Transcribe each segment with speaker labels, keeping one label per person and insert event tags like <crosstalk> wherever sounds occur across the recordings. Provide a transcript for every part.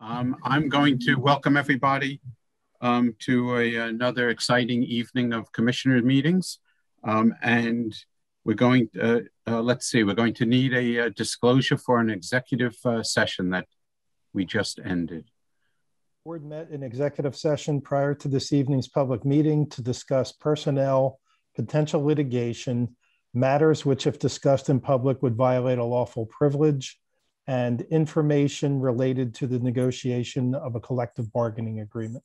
Speaker 1: Um, I'm going to welcome everybody um, to a, another exciting evening of commissioner meetings. Um, and we're going, uh, uh, let's see, we're going to need a, a disclosure for an executive uh, session that we just ended.
Speaker 2: Board met in executive session prior to this evening's public meeting to discuss personnel, potential litigation, matters which if discussed in public would violate a lawful privilege, and information related to the negotiation of a collective bargaining agreement.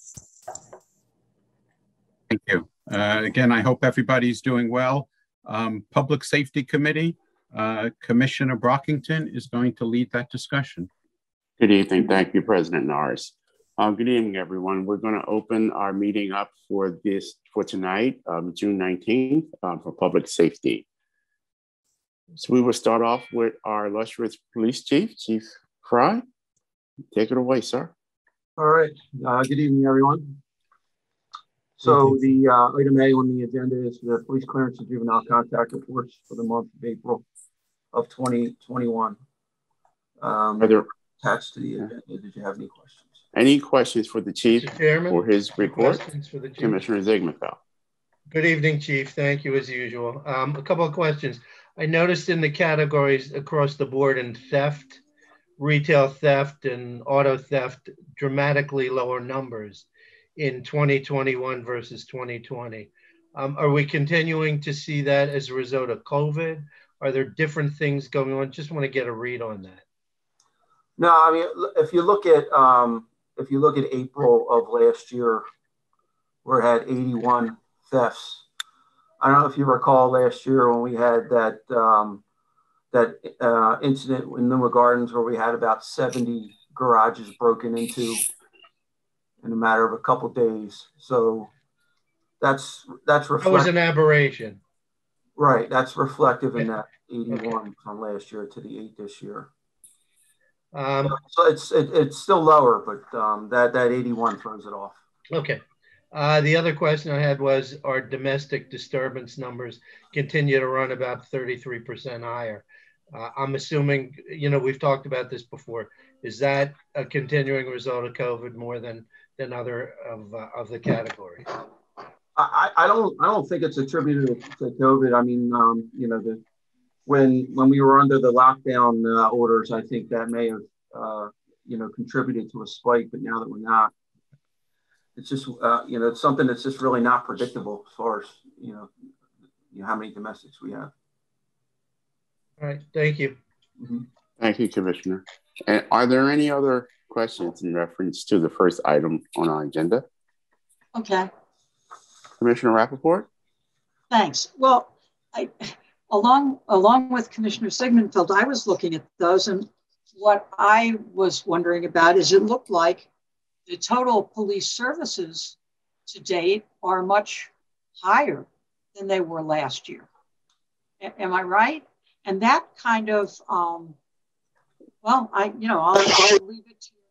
Speaker 1: Thank you. Uh, again, I hope everybody's doing well. Um, Public Safety Committee, uh, Commissioner Brockington is going to lead that discussion.
Speaker 3: Good evening. Thank you, President Norris. Uh, good evening, everyone. We're going to open our meeting up for this for tonight, um, June 19th, um, for public safety. So we will start off with our illustrious police chief, Chief Fry. Take it away, sir.
Speaker 4: All right. Uh, good evening, everyone. So the uh, item A on the agenda is the police clearance and juvenile contact reports for the month of April of 2021. Um, Are there attached to the agenda? Did you have any questions?
Speaker 3: Any questions for the chief for his report? For the chief. Commissioner Zieggenfeld.
Speaker 5: Good evening, Chief. Thank you as usual. Um, a couple of questions. I noticed in the categories across the board in theft, retail theft, and auto theft, dramatically lower numbers in 2021 versus 2020. Um, are we continuing to see that as a result of COVID? Are there different things going on? Just want to get a read on that.
Speaker 4: No, I mean, if you look at um, if you look at April of last year, we had 81 thefts I don't know if you recall last year when we had that um, that uh, incident in Luma Gardens where we had about 70 garages broken into in a matter of a couple of days. So that's that's
Speaker 5: reflective. That was an aberration.
Speaker 4: Right. That's reflective in that 81 okay. from last year to the eight this year. Um, so it's it, it's still lower, but um, that that 81 throws it off.
Speaker 5: Okay. Uh, the other question I had was our domestic disturbance numbers continue to run about 33% higher. Uh, I'm assuming, you know, we've talked about this before. Is that a continuing result of COVID more than than other of, uh, of the categories?
Speaker 4: I, I don't I don't think it's attributed to COVID. I mean, um, you know, the when when we were under the lockdown uh, orders, I think that may have uh, you know contributed to a spike. But now that we're not, it's just uh, you know it's something that's just really not predictable as far as you know, you know how many domestics we have.
Speaker 5: All right, thank you.
Speaker 3: Mm-hmm. Thank you, Commissioner. And are there any other questions in reference to the first item on our agenda?
Speaker 6: Okay.
Speaker 3: Commissioner Rappaport?
Speaker 6: Thanks. Well, I, along along with Commissioner Sigmundfeld, I was looking at those, and what I was wondering about is it looked like the total police services to date are much higher than they were last year. A- am I right? And that kind of, um, well, I, you know, I'll, I'll leave it to you.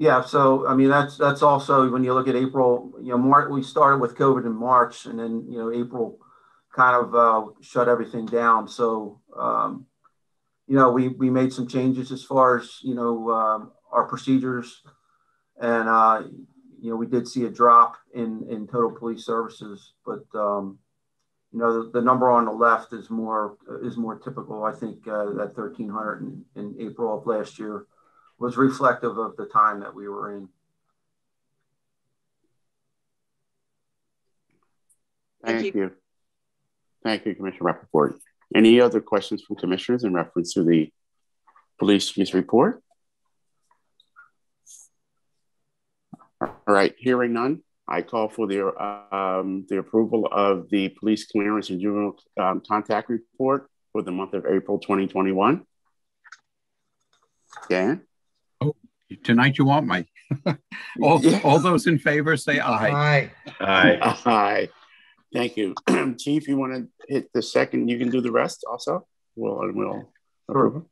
Speaker 4: Yeah, so I mean that's that's also when you look at April, you know, March we started with COVID in March, and then you know April kind of uh, shut everything down. So um, you know, we, we made some changes as far as, you know, um, our procedures. And, uh, you know, we did see a drop in, in total police services, but, um, you know, the, the, number on the left is more is more typical. I think uh, that 1,300 in, in April of last year was reflective of the time that we were in.
Speaker 3: Thank, Thank you. you. Thank you, Commissioner Rappaport. Any other questions from commissioners in reference to the police chief's report? All right, hearing none, I call for the, um, the approval of the police clearance and juvenile um, contact report for the month of April 2021. Dan?
Speaker 1: Oh, tonight you want me. <laughs> all, yeah. all those in favor say aye.
Speaker 5: Aye.
Speaker 3: Aye. Aye. Thank you. <clears throat> Chief, you want to hit the second, you can do the rest also? Well, and we'll approve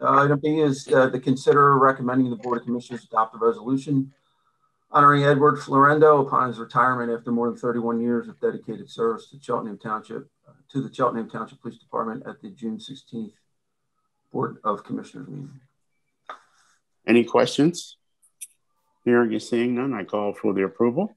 Speaker 4: uh, item B is uh, to consider recommending the Board of Commissioners adopt a resolution honoring Edward Florendo upon his retirement after more than 31 years of dedicated service to Cheltenham Township, uh, to the Cheltenham Township Police Department at the June 16th, Board of Commissioners meeting.
Speaker 3: Any questions? Hearing and seeing none, I call for the approval.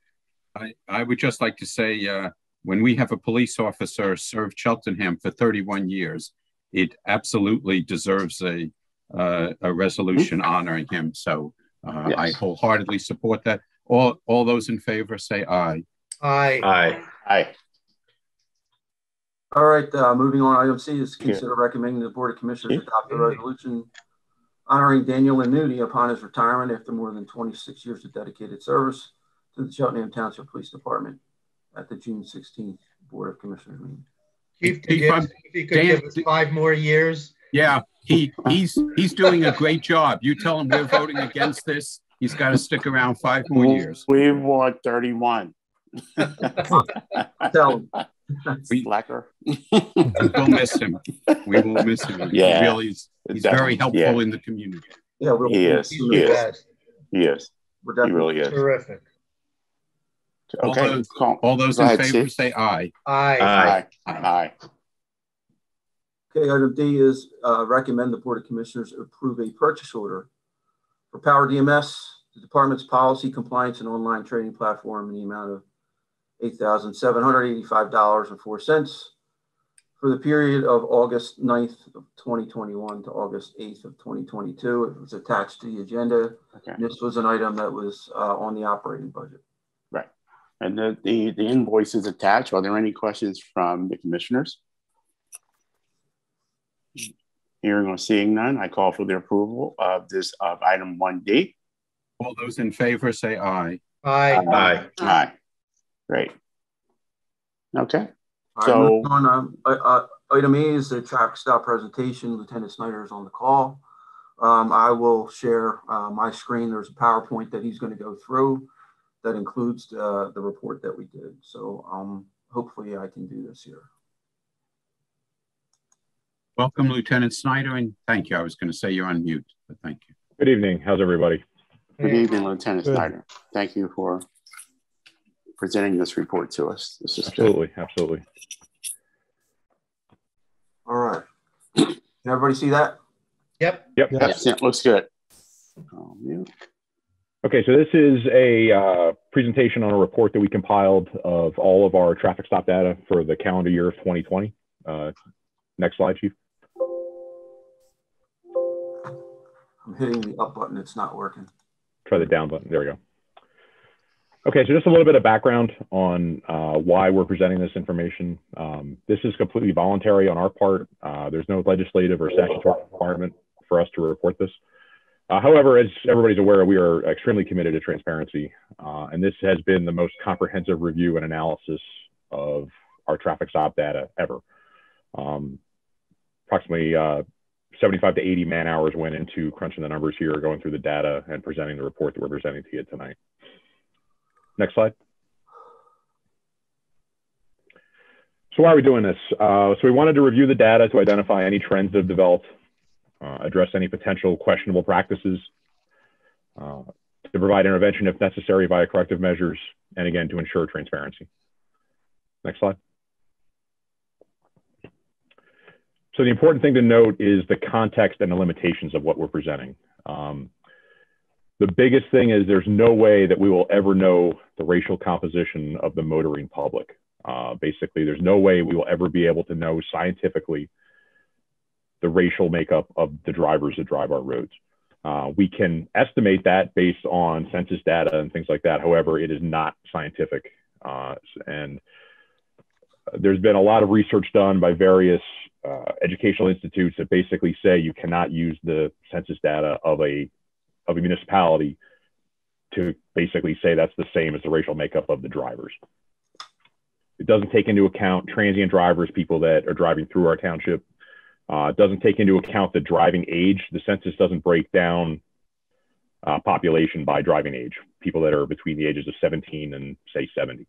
Speaker 1: I, I would just like to say, uh, when we have a police officer serve Cheltenham for 31 years, it absolutely deserves a, uh, a resolution honoring him. So uh,
Speaker 3: Yes.
Speaker 1: I wholeheartedly support that. All, all those in favor say aye.
Speaker 5: Aye.
Speaker 7: Aye.
Speaker 3: Aye.
Speaker 4: All right, uh, moving on, item C is
Speaker 3: Yeah.
Speaker 4: recommending the Board of Commissioners
Speaker 3: Yeah.
Speaker 4: adopt a resolution honoring Daniel Lanuti upon his retirement after more than 26 years of dedicated service to the Cheltenham Township Police Department at the June 16th Board of Commissioners meeting.
Speaker 5: Chief, could
Speaker 1: Chief,
Speaker 5: you-
Speaker 1: I'm-
Speaker 5: if you could
Speaker 1: Dan-
Speaker 5: give us five more years.
Speaker 1: Yeah, he, he's, he's doing a great job. You tell him we're voting against this. He's got to stick around five more years.
Speaker 3: We want 31.
Speaker 4: Tell <laughs> him.
Speaker 1: We-
Speaker 3: Slacker.
Speaker 1: We'll miss him. We will miss him. He
Speaker 3: Yeah.
Speaker 1: really is. He's very helpful
Speaker 3: Yeah.
Speaker 1: in the community.
Speaker 4: Yeah, we'll.
Speaker 3: He is.
Speaker 5: He's
Speaker 3: He
Speaker 5: the
Speaker 3: is.
Speaker 5: best.
Speaker 3: Yes,
Speaker 4: We're
Speaker 3: he really is.
Speaker 5: Terrific.
Speaker 1: All
Speaker 3: Okay.
Speaker 1: those-
Speaker 3: call-
Speaker 1: All those in
Speaker 3: ahead,
Speaker 1: favor
Speaker 3: Chief.
Speaker 1: say aye.
Speaker 5: Aye.
Speaker 7: Aye.
Speaker 3: Aye.
Speaker 4: Okay, item D is uh, recommend the Board of Commissioners approve a purchase order for Power DMS, the department's policy compliance and online training platform in the amount of eight thousand seven hundred eighty-five dollars and four cents for the period of August 9th of twenty twenty-one to August eighth of twenty twenty-two. It was attached to the agenda.
Speaker 3: Okay.
Speaker 4: This was an item that was uh, on the operating budget.
Speaker 3: And the, the, the invoice is attached. Are there any questions from the commissioners? Hearing or seeing none, I call for the approval of this, of item one D.
Speaker 1: All those in favor say aye.
Speaker 5: Aye.
Speaker 7: Aye.
Speaker 3: Aye. Great. Okay,
Speaker 4: All right,
Speaker 3: So-
Speaker 4: on, um, uh, item A is the traffic stop presentation. Lieutenant Snyder is on the call. Um, I will share, uh, my screen. There's a PowerPoint that he's going to go through that includes, uh, the report that we did. So, um, hopefully I can do this here.
Speaker 1: Welcome, Lieutenant Snyder, and thank you. I was going to say you're on mute, but thank you.
Speaker 8: Good evening. How's everybody?
Speaker 3: good evening, Lieutenant
Speaker 2: Good.
Speaker 3: Snyder. Thank you for presenting this report to us. This is good.
Speaker 8: Absolutely, absolutely.
Speaker 4: All right. Can everybody see that?
Speaker 5: Yep.
Speaker 8: Yep.
Speaker 2: yep.
Speaker 3: Yes, it looks good. Oh, mute.
Speaker 8: Okay, so this is a uh, presentation on a report that we compiled of all of our traffic stop data for the calendar year of 2020. Uh, next slide, Chief.
Speaker 4: I'm hitting the up button. It's not working.
Speaker 8: Try the down button. There we go. Okay, so just a little bit of background on uh, why we're presenting this information. Um, this is completely voluntary on our part. Uh, there's no legislative or statutory requirement for us to report this. Uh, however, as everybody's aware, we are extremely committed to transparency, uh, and this has been the most comprehensive review and analysis of our traffic stop data ever. Um, approximately uh, 75 to 80 man hours went into crunching the numbers here, going through the data, and presenting the report that we're presenting to you tonight. Next slide. So why are we doing this? Uh, so we wanted to review the data to identify any trends that have developed, uh, address any potential questionable practices, uh, to provide intervention if necessary via corrective measures, and again, to ensure transparency. Next slide. So the important thing to note is the context and the limitations of what we're presenting. Um, the biggest thing is there's no way that we will ever know the racial composition of the motoring public. Uh, basically, there's no way we will ever be able to know scientifically the racial makeup of the drivers that drive our roads. Uh, we can estimate that based on census data and things like that. However, it is not scientific. Uh, and there's been a lot of research done by various uh, educational institutes that basically say you cannot use the census data of a of a municipality to basically say that's the same as the racial makeup of the drivers. It doesn't take into account transient drivers, people that are driving through our township. Uh, it doesn't take into account the driving age. The census doesn't break down uh, population by driving age, people that are between the ages of 17 and say 70.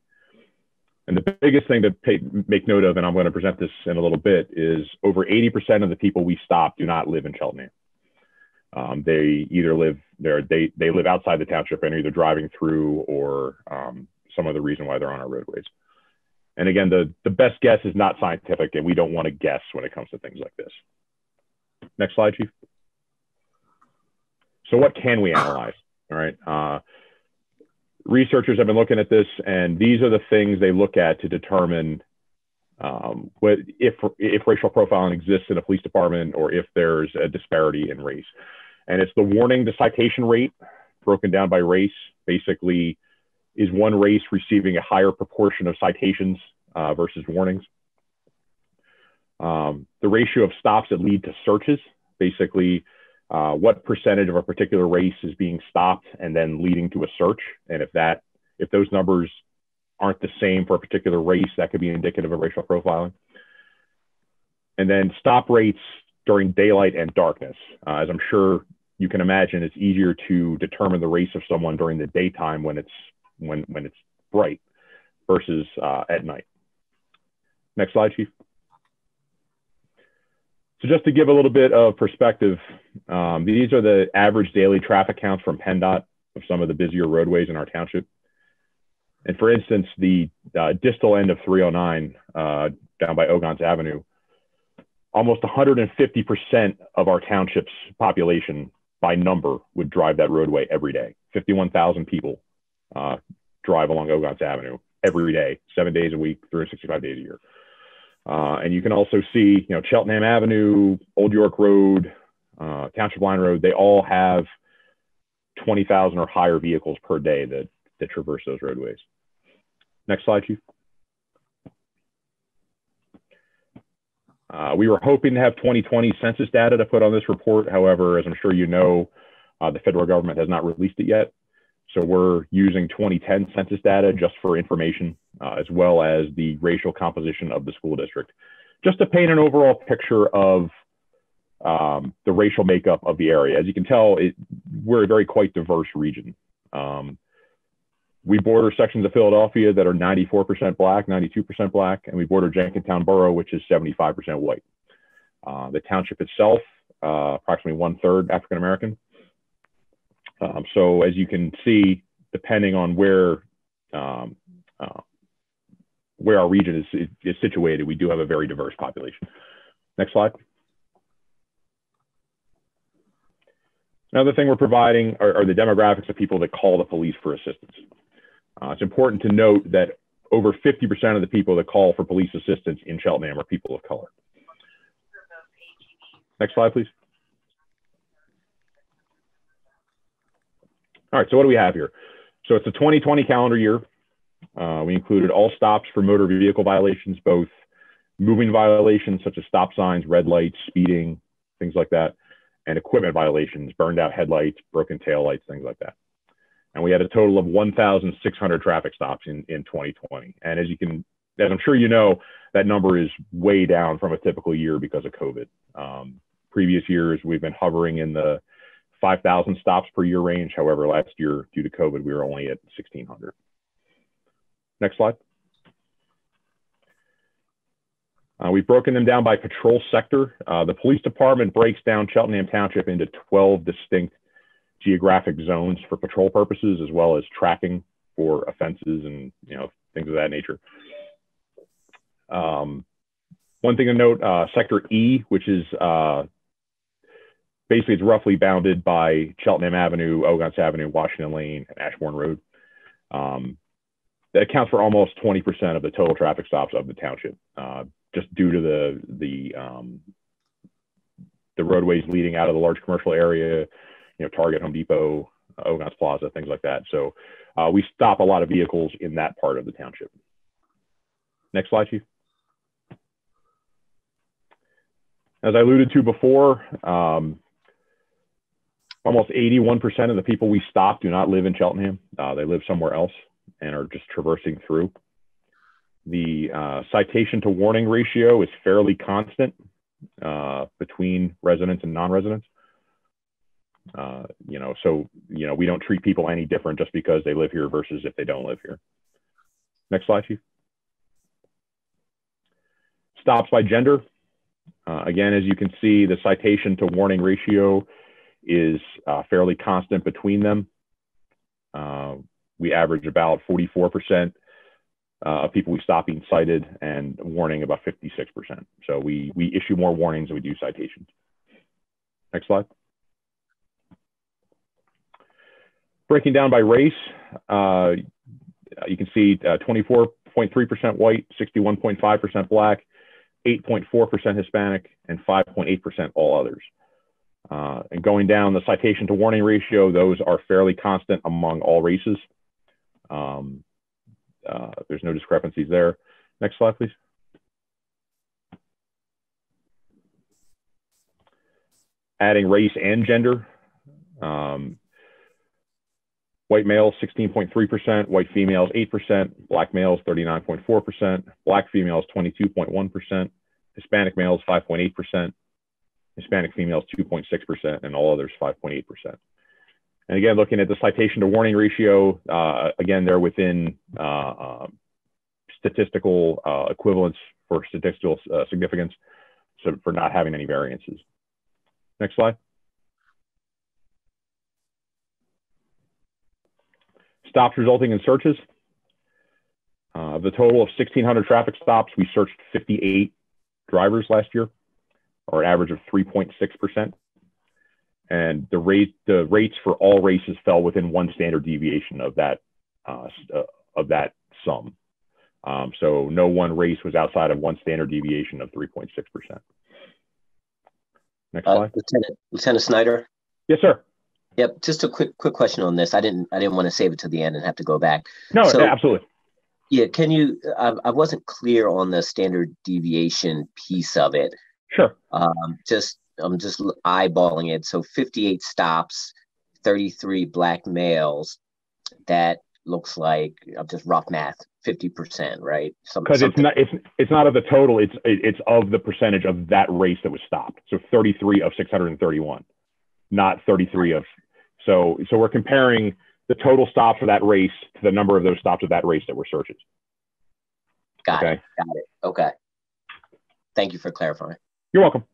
Speaker 8: And the biggest thing to pay, make note of, and I'm going to present this in a little bit, is over 80% of the people we stop do not live in Cheltenham. Um, they either live there, they, they live outside the township and are either driving through or um, some other reason why they're on our roadways. And again, the, the best guess is not scientific, and we don't want to guess when it comes to things like this. next slide, Chief. So what can we analyze? All right. Uh, researchers have been looking at this, and these are the things they look at to determine um, what, if, if racial profiling exists in a police department or if there's a disparity in race. And it's the warning to citation rate broken down by race. Basically, is one race receiving a higher proportion of citations uh, versus warnings? Um, the ratio of stops that lead to searches, basically, uh, what percentage of a particular race is being stopped and then leading to a search, and if that, if those numbers aren't the same for a particular race, that could be indicative of racial profiling. And then stop rates during daylight and darkness. Uh, as I'm sure you can imagine, it's easier to determine the race of someone during the daytime when it's when when it's bright versus uh, at night. Next slide, Chief. So just to give a little bit of perspective, um, these are the average daily traffic counts from PennDOT of some of the busier roadways in our township. And for instance, the uh, distal end of 309 uh, down by Ogontz Avenue, almost 150% of our township's population by number would drive that roadway every day. 51,000 people uh, drive along Ogontz Avenue every day, seven days a week, 365 days a year. Uh, and you can also see, you know, Cheltenham Avenue, Old York Road, uh, Township Line Road, they all have 20,000 or higher vehicles per day that, that traverse those roadways. Next slide, Chief. Uh, we were hoping to have 2020 census data to put on this report. However, as I'm sure you know, uh, the federal government has not released it yet. So we're using 2010 census data just for information, uh, as well as the racial composition of the school district, just to paint an overall picture of um, the racial makeup of the area. As you can tell, it, we're a very quite diverse region. Um, we border sections of Philadelphia that are 94% black, 92% black, and we border Jenkintown Borough, which is 75% white. Uh, the township itself, uh, approximately one third African American. Um, so as you can see, depending on where um, uh, where our region is, is, is situated, we do have a very diverse population. Next slide. Another thing we're providing are, are, the demographics of people that call the police for assistance. Uh, it's important to note that over 50% of the people that call for police assistance in Cheltenham are people of color. Next slide, please. All right, so what do we have here? So it's a 2020 calendar year. Uh, we included all stops for motor vehicle violations, both moving violations such as stop signs, red lights, speeding, things like that, and equipment violations, burned out headlights, broken tail lights, things like that. And we had a total of 1,600 traffic stops in, in 2020. And as you can, as I'm sure you know, that number is way down from a typical year because of COVID. Um, previous years, we've been hovering in the 5,000 stops per year range. However, last year, due to COVID, we were only at 1,600. Next slide. Uh, we've broken them down by patrol sector. Uh, the police department breaks down Cheltenham Township into 12 distinct geographic zones for patrol purposes, as well as tracking for offenses and you know things of that nature. Um, one thing to note, uh, Sector E, which is uh, basically it's roughly bounded by Cheltenham Avenue, Ogontz Avenue, Washington Lane, and Ashbourne Road. Um, that accounts for almost 20% of the total traffic stops of the township, uh, just due to the the um, the roadways leading out of the large commercial area, you know, Target, Home Depot, Ogontz Plaza, things like that. So uh, we stop a lot of vehicles in that part of the township. Next slide, Chief. As I alluded to before, um, almost 81% of the people we stop do not live in Cheltenham. Uh, they live somewhere else and are just traversing through. The uh, citation to warning ratio is fairly constant uh, between residents and non-residents. Uh, you know, so, you know, we don't treat people any different just because they live here versus if they don't live here. Next slide, Chief. Stops by gender. Uh, again, as you can see, the citation to warning ratio is uh, fairly constant between them. Uh, we average about 44% uh, of people we stop being cited and warning about 56%. So we, we issue more warnings than we do citations. Next slide. Breaking down by race, uh, you can see 24.3% uh, white, 61.5% black, 8.4% Hispanic, and 5.8% all others. Uh, and going down the citation to warning ratio, those are fairly constant among all races. Um, uh, there's no discrepancies there. Next slide, please. Adding race and gender. Um, white males 16.3%, white females 8%, black males 39.4%, black females 22.1%, Hispanic males 5.8%, Hispanic females 2.6%, and all others 5.8%. And again, looking at the citation to warning ratio, uh, again, they're within uh, um, statistical uh, equivalence for statistical uh, significance so for not having any variances. Next slide. Stops resulting in searches. Uh, the total of 1,600 traffic stops, we searched 58 drivers last year, or an average of 3.6%. And the rate, the rates for all races fell within one standard deviation of that, uh, uh, of that sum. Um, so no one race was outside of one standard deviation of 3.6%. Next uh, slide.
Speaker 7: Lieutenant, Lieutenant Snyder.
Speaker 8: Yes, sir.
Speaker 7: Yep. Just a quick quick question on this. I didn't I didn't want to save it to the end and have to go back.
Speaker 8: No, so, absolutely.
Speaker 7: Yeah. Can you? I, I wasn't clear on the standard deviation piece of it.
Speaker 8: Sure.
Speaker 7: Um, just I'm just eyeballing it. So 58 stops, 33 black males. That looks like I'm just rough math, 50%, right?
Speaker 8: Because it's not it's it's not of the total. It's it's of the percentage of that race that was stopped. So 33 of 631, not 33 of. So so we're comparing the total stops for that race to the number of those stops of that race that were searches.
Speaker 7: Got okay. it. Got it. Okay. Thank you for clarifying.
Speaker 8: You're welcome.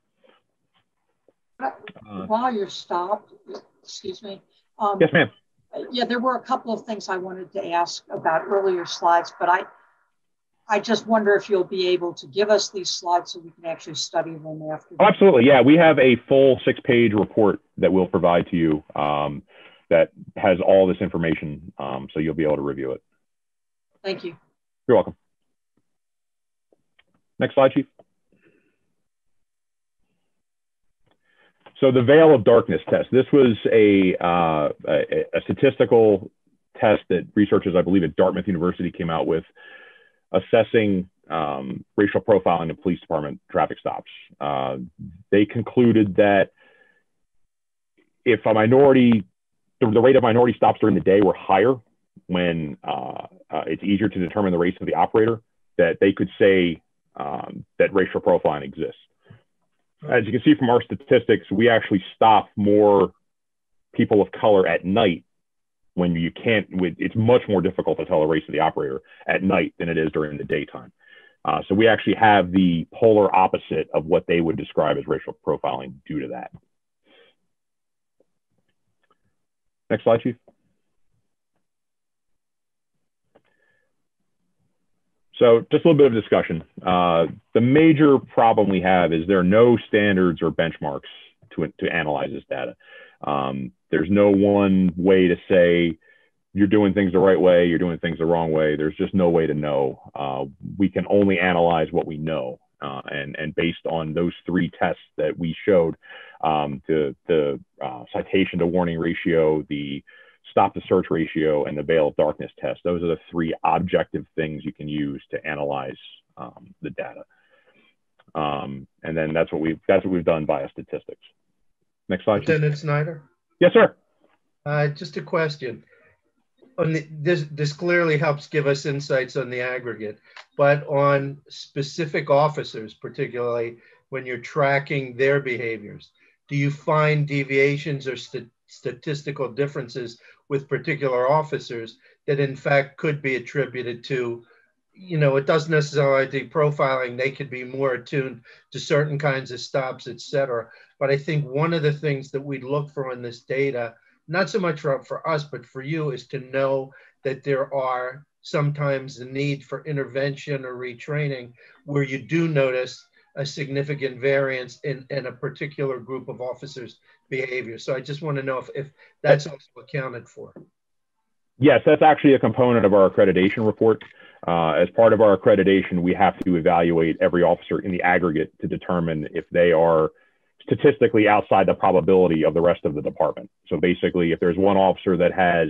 Speaker 6: Uh, While you're stopped, excuse me.
Speaker 8: Um, yes, ma'am.
Speaker 6: Yeah, there were a couple of things I wanted to ask about earlier slides, but I, I just wonder if you'll be able to give us these slides so we can actually study them after.
Speaker 8: Oh, absolutely, yeah. We have a full six-page report that we'll provide to you um, that has all this information, um, so you'll be able to review it.
Speaker 6: Thank you.
Speaker 8: You're welcome. Next slide, Chief. So the veil of darkness test. This was a, uh, a, a, statistical test that researchers, I believe, at Dartmouth University came out with, assessing um, racial profiling in police department traffic stops. Uh, they concluded that if a minority, the, the, rate of minority stops during the day were higher when uh, uh it's easier to determine the race of the operator, that they could say um, that racial profiling exists as you can see from our statistics, we actually stop more people of color at night when you can't, With, it's much more difficult to tell a race of the operator at night than it is during the daytime. Uh, so we actually have the polar opposite of what they would describe as racial profiling due to that. Next slide, Chief. So just a little bit of discussion. Uh, the major problem we have is there are no standards or benchmarks to, to analyze this data. Um, there's no one way to say you're doing things the right way, you're doing things the wrong way. There's just no way to know. Uh, we can only analyze what we know. Uh, and, and based on those three tests that we showed, um, the, the uh, citation to warning ratio, the stop the search ratio and the veil of darkness test. Those are the three objective things you can use to analyze um, the data. Um, and then that's what we've that's what we've done via statistics. Next slide.
Speaker 5: Lieutenant Snyder.
Speaker 8: Yes, sir.
Speaker 5: Uh, just a question. On the, this this clearly helps give us insights on the aggregate, but on specific officers, particularly when you're tracking their behaviors, do you find deviations or st statistical differences with particular officers that in fact could be attributed to you know it doesn't necessarily be profiling they could be more attuned to certain kinds of stops etc but i think one of the things that we look for in this data not so much for, for us but for you is to know that there are sometimes the need for intervention or retraining where you do notice a significant variance in, in a particular group of officers' behavior. So I just want to know if, if that's also accounted for.
Speaker 8: Yes, that's actually a component of our accreditation report. Uh, as part of our accreditation, we have to evaluate every officer in the aggregate to determine if they are statistically outside the probability of the rest of the department. So basically, if there's one officer that has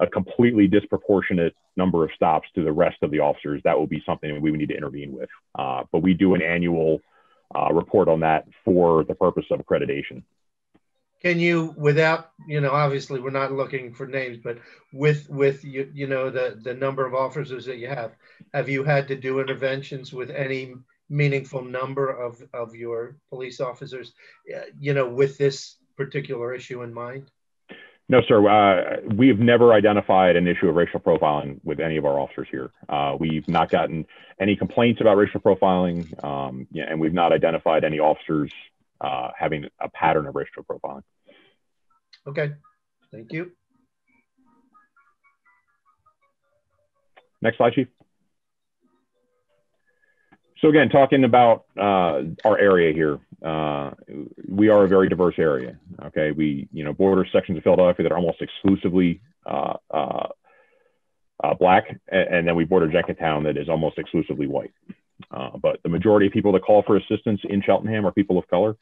Speaker 8: a completely disproportionate number of stops to the rest of the officers, that will be something we would need to intervene with. Uh, but we do an annual uh, report on that for the purpose of accreditation.
Speaker 5: Can you, without, you know, obviously we're not looking for names, but with, with you, you know, the, the number of officers that you have, have you had to do interventions with any meaningful number of, of your police officers, uh, you know, with this particular issue in mind?
Speaker 8: No, sir. Uh, we've never identified an issue of racial profiling with any of our officers here. Uh, we've not gotten any complaints about racial profiling, um, yeah, and we've not identified any officers uh, having a pattern of racial profiling.
Speaker 5: Okay, thank you.
Speaker 8: Next slide, Chief. So again, talking about uh, our area here, uh, we are a very diverse area. Okay, we you know border sections of Philadelphia that are almost exclusively uh, uh, uh black, and, then we border Jenkintown that is almost exclusively white. Uh, but the majority of people that call for assistance in Cheltenham are people of color.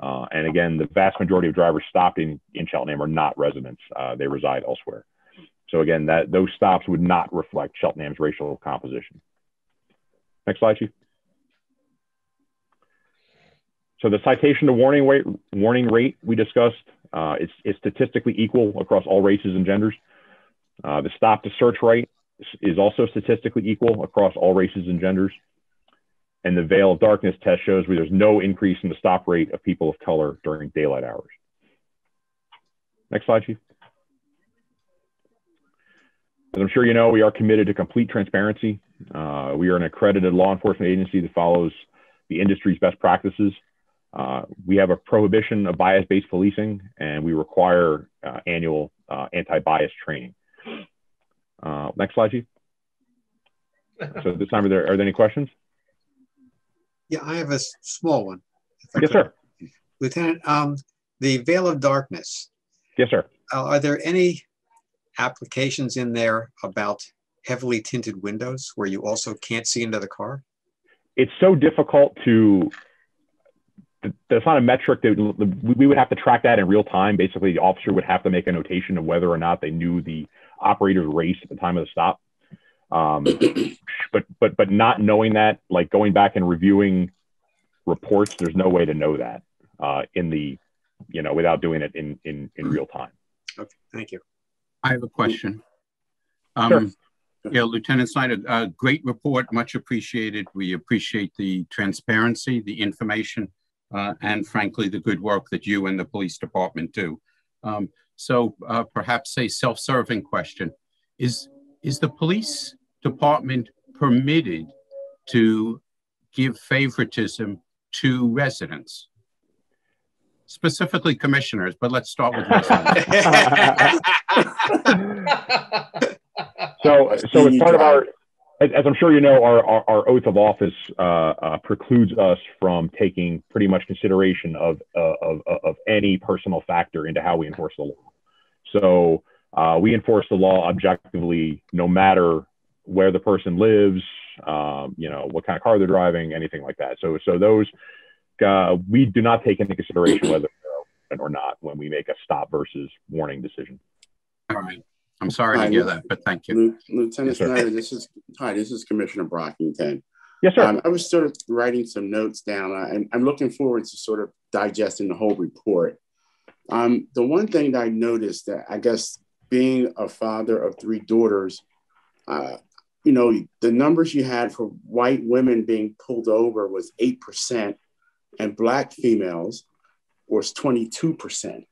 Speaker 8: and again, the vast majority of drivers stopped in, in Cheltenham are not residents; they reside elsewhere. So again, that those stops would not reflect Cheltenham's racial composition. Next slide, Chief. So the citation to warning rate, warning rate we discussed uh, is, is, statistically equal across all races and genders. Uh, the stop to search rate is also statistically equal across all races and genders. And the veil of darkness test shows where there's no increase in the stop rate of people of color during daylight hours. Next slide, Chief. As I'm sure you know, we are committed to complete transparency. Uh, we are an accredited law enforcement agency that follows the industry's best practices. Uh, we have a prohibition of bias-based policing, and we require uh, annual uh, anti-bias training. Uh, next slide, Chief. <laughs> So this time, are there, are there any questions?
Speaker 9: Yeah, I have a small one.
Speaker 8: Yes, sir.
Speaker 9: Lieutenant, um, the veil of darkness.
Speaker 8: Yes, sir.
Speaker 9: Uh, are there any applications in there about heavily tinted windows where you also can't see into the car?
Speaker 8: It's so difficult to. That's not a metric that we would have to track that in real time. Basically, the officer would have to make a notation of whether or not they knew the operator's race at the time of the stop. Um, <coughs> but but but not knowing that, like going back and reviewing reports, there's no way to know that uh, in the, you know, without doing it in in in real time.
Speaker 9: Okay, thank you.
Speaker 1: I have a question. Um,
Speaker 8: sure.
Speaker 1: Yeah, Lieutenant Snyder, uh, great report, much appreciated. We appreciate the transparency, the information, uh, and frankly, the good work that you and the police department do. Um, so uh, perhaps a self-serving question. Is, is the police department permitted to give favoritism to residents? specifically commissioners, but let's start with <laughs> <laughs>
Speaker 8: so, so as part of our, as I'm sure you know, our, our, our oath of office uh, uh, precludes us from taking pretty much consideration of, uh, of, of any personal factor into how we enforce the law. So uh, we enforce the law objectively, no matter where the person lives, um, you know, what kind of car they're driving, anything like that. So, so those uh, we do not take into consideration whether they're open or not when we make a stop versus warning decision.
Speaker 1: All right. I'm sorry hi, to hear that, but thank you.
Speaker 3: Lieutenant yes, Snyder, this is hi, this is Commissioner Brockington.
Speaker 8: Yes, sir. Um,
Speaker 3: I was sort of writing some notes down, uh, and I'm looking forward to sort of digesting the whole report. Um, the one thing that I noticed that I guess being a father of three daughters, uh, you know, the numbers you had for white women being pulled over was eight percent, and Black females was 22%,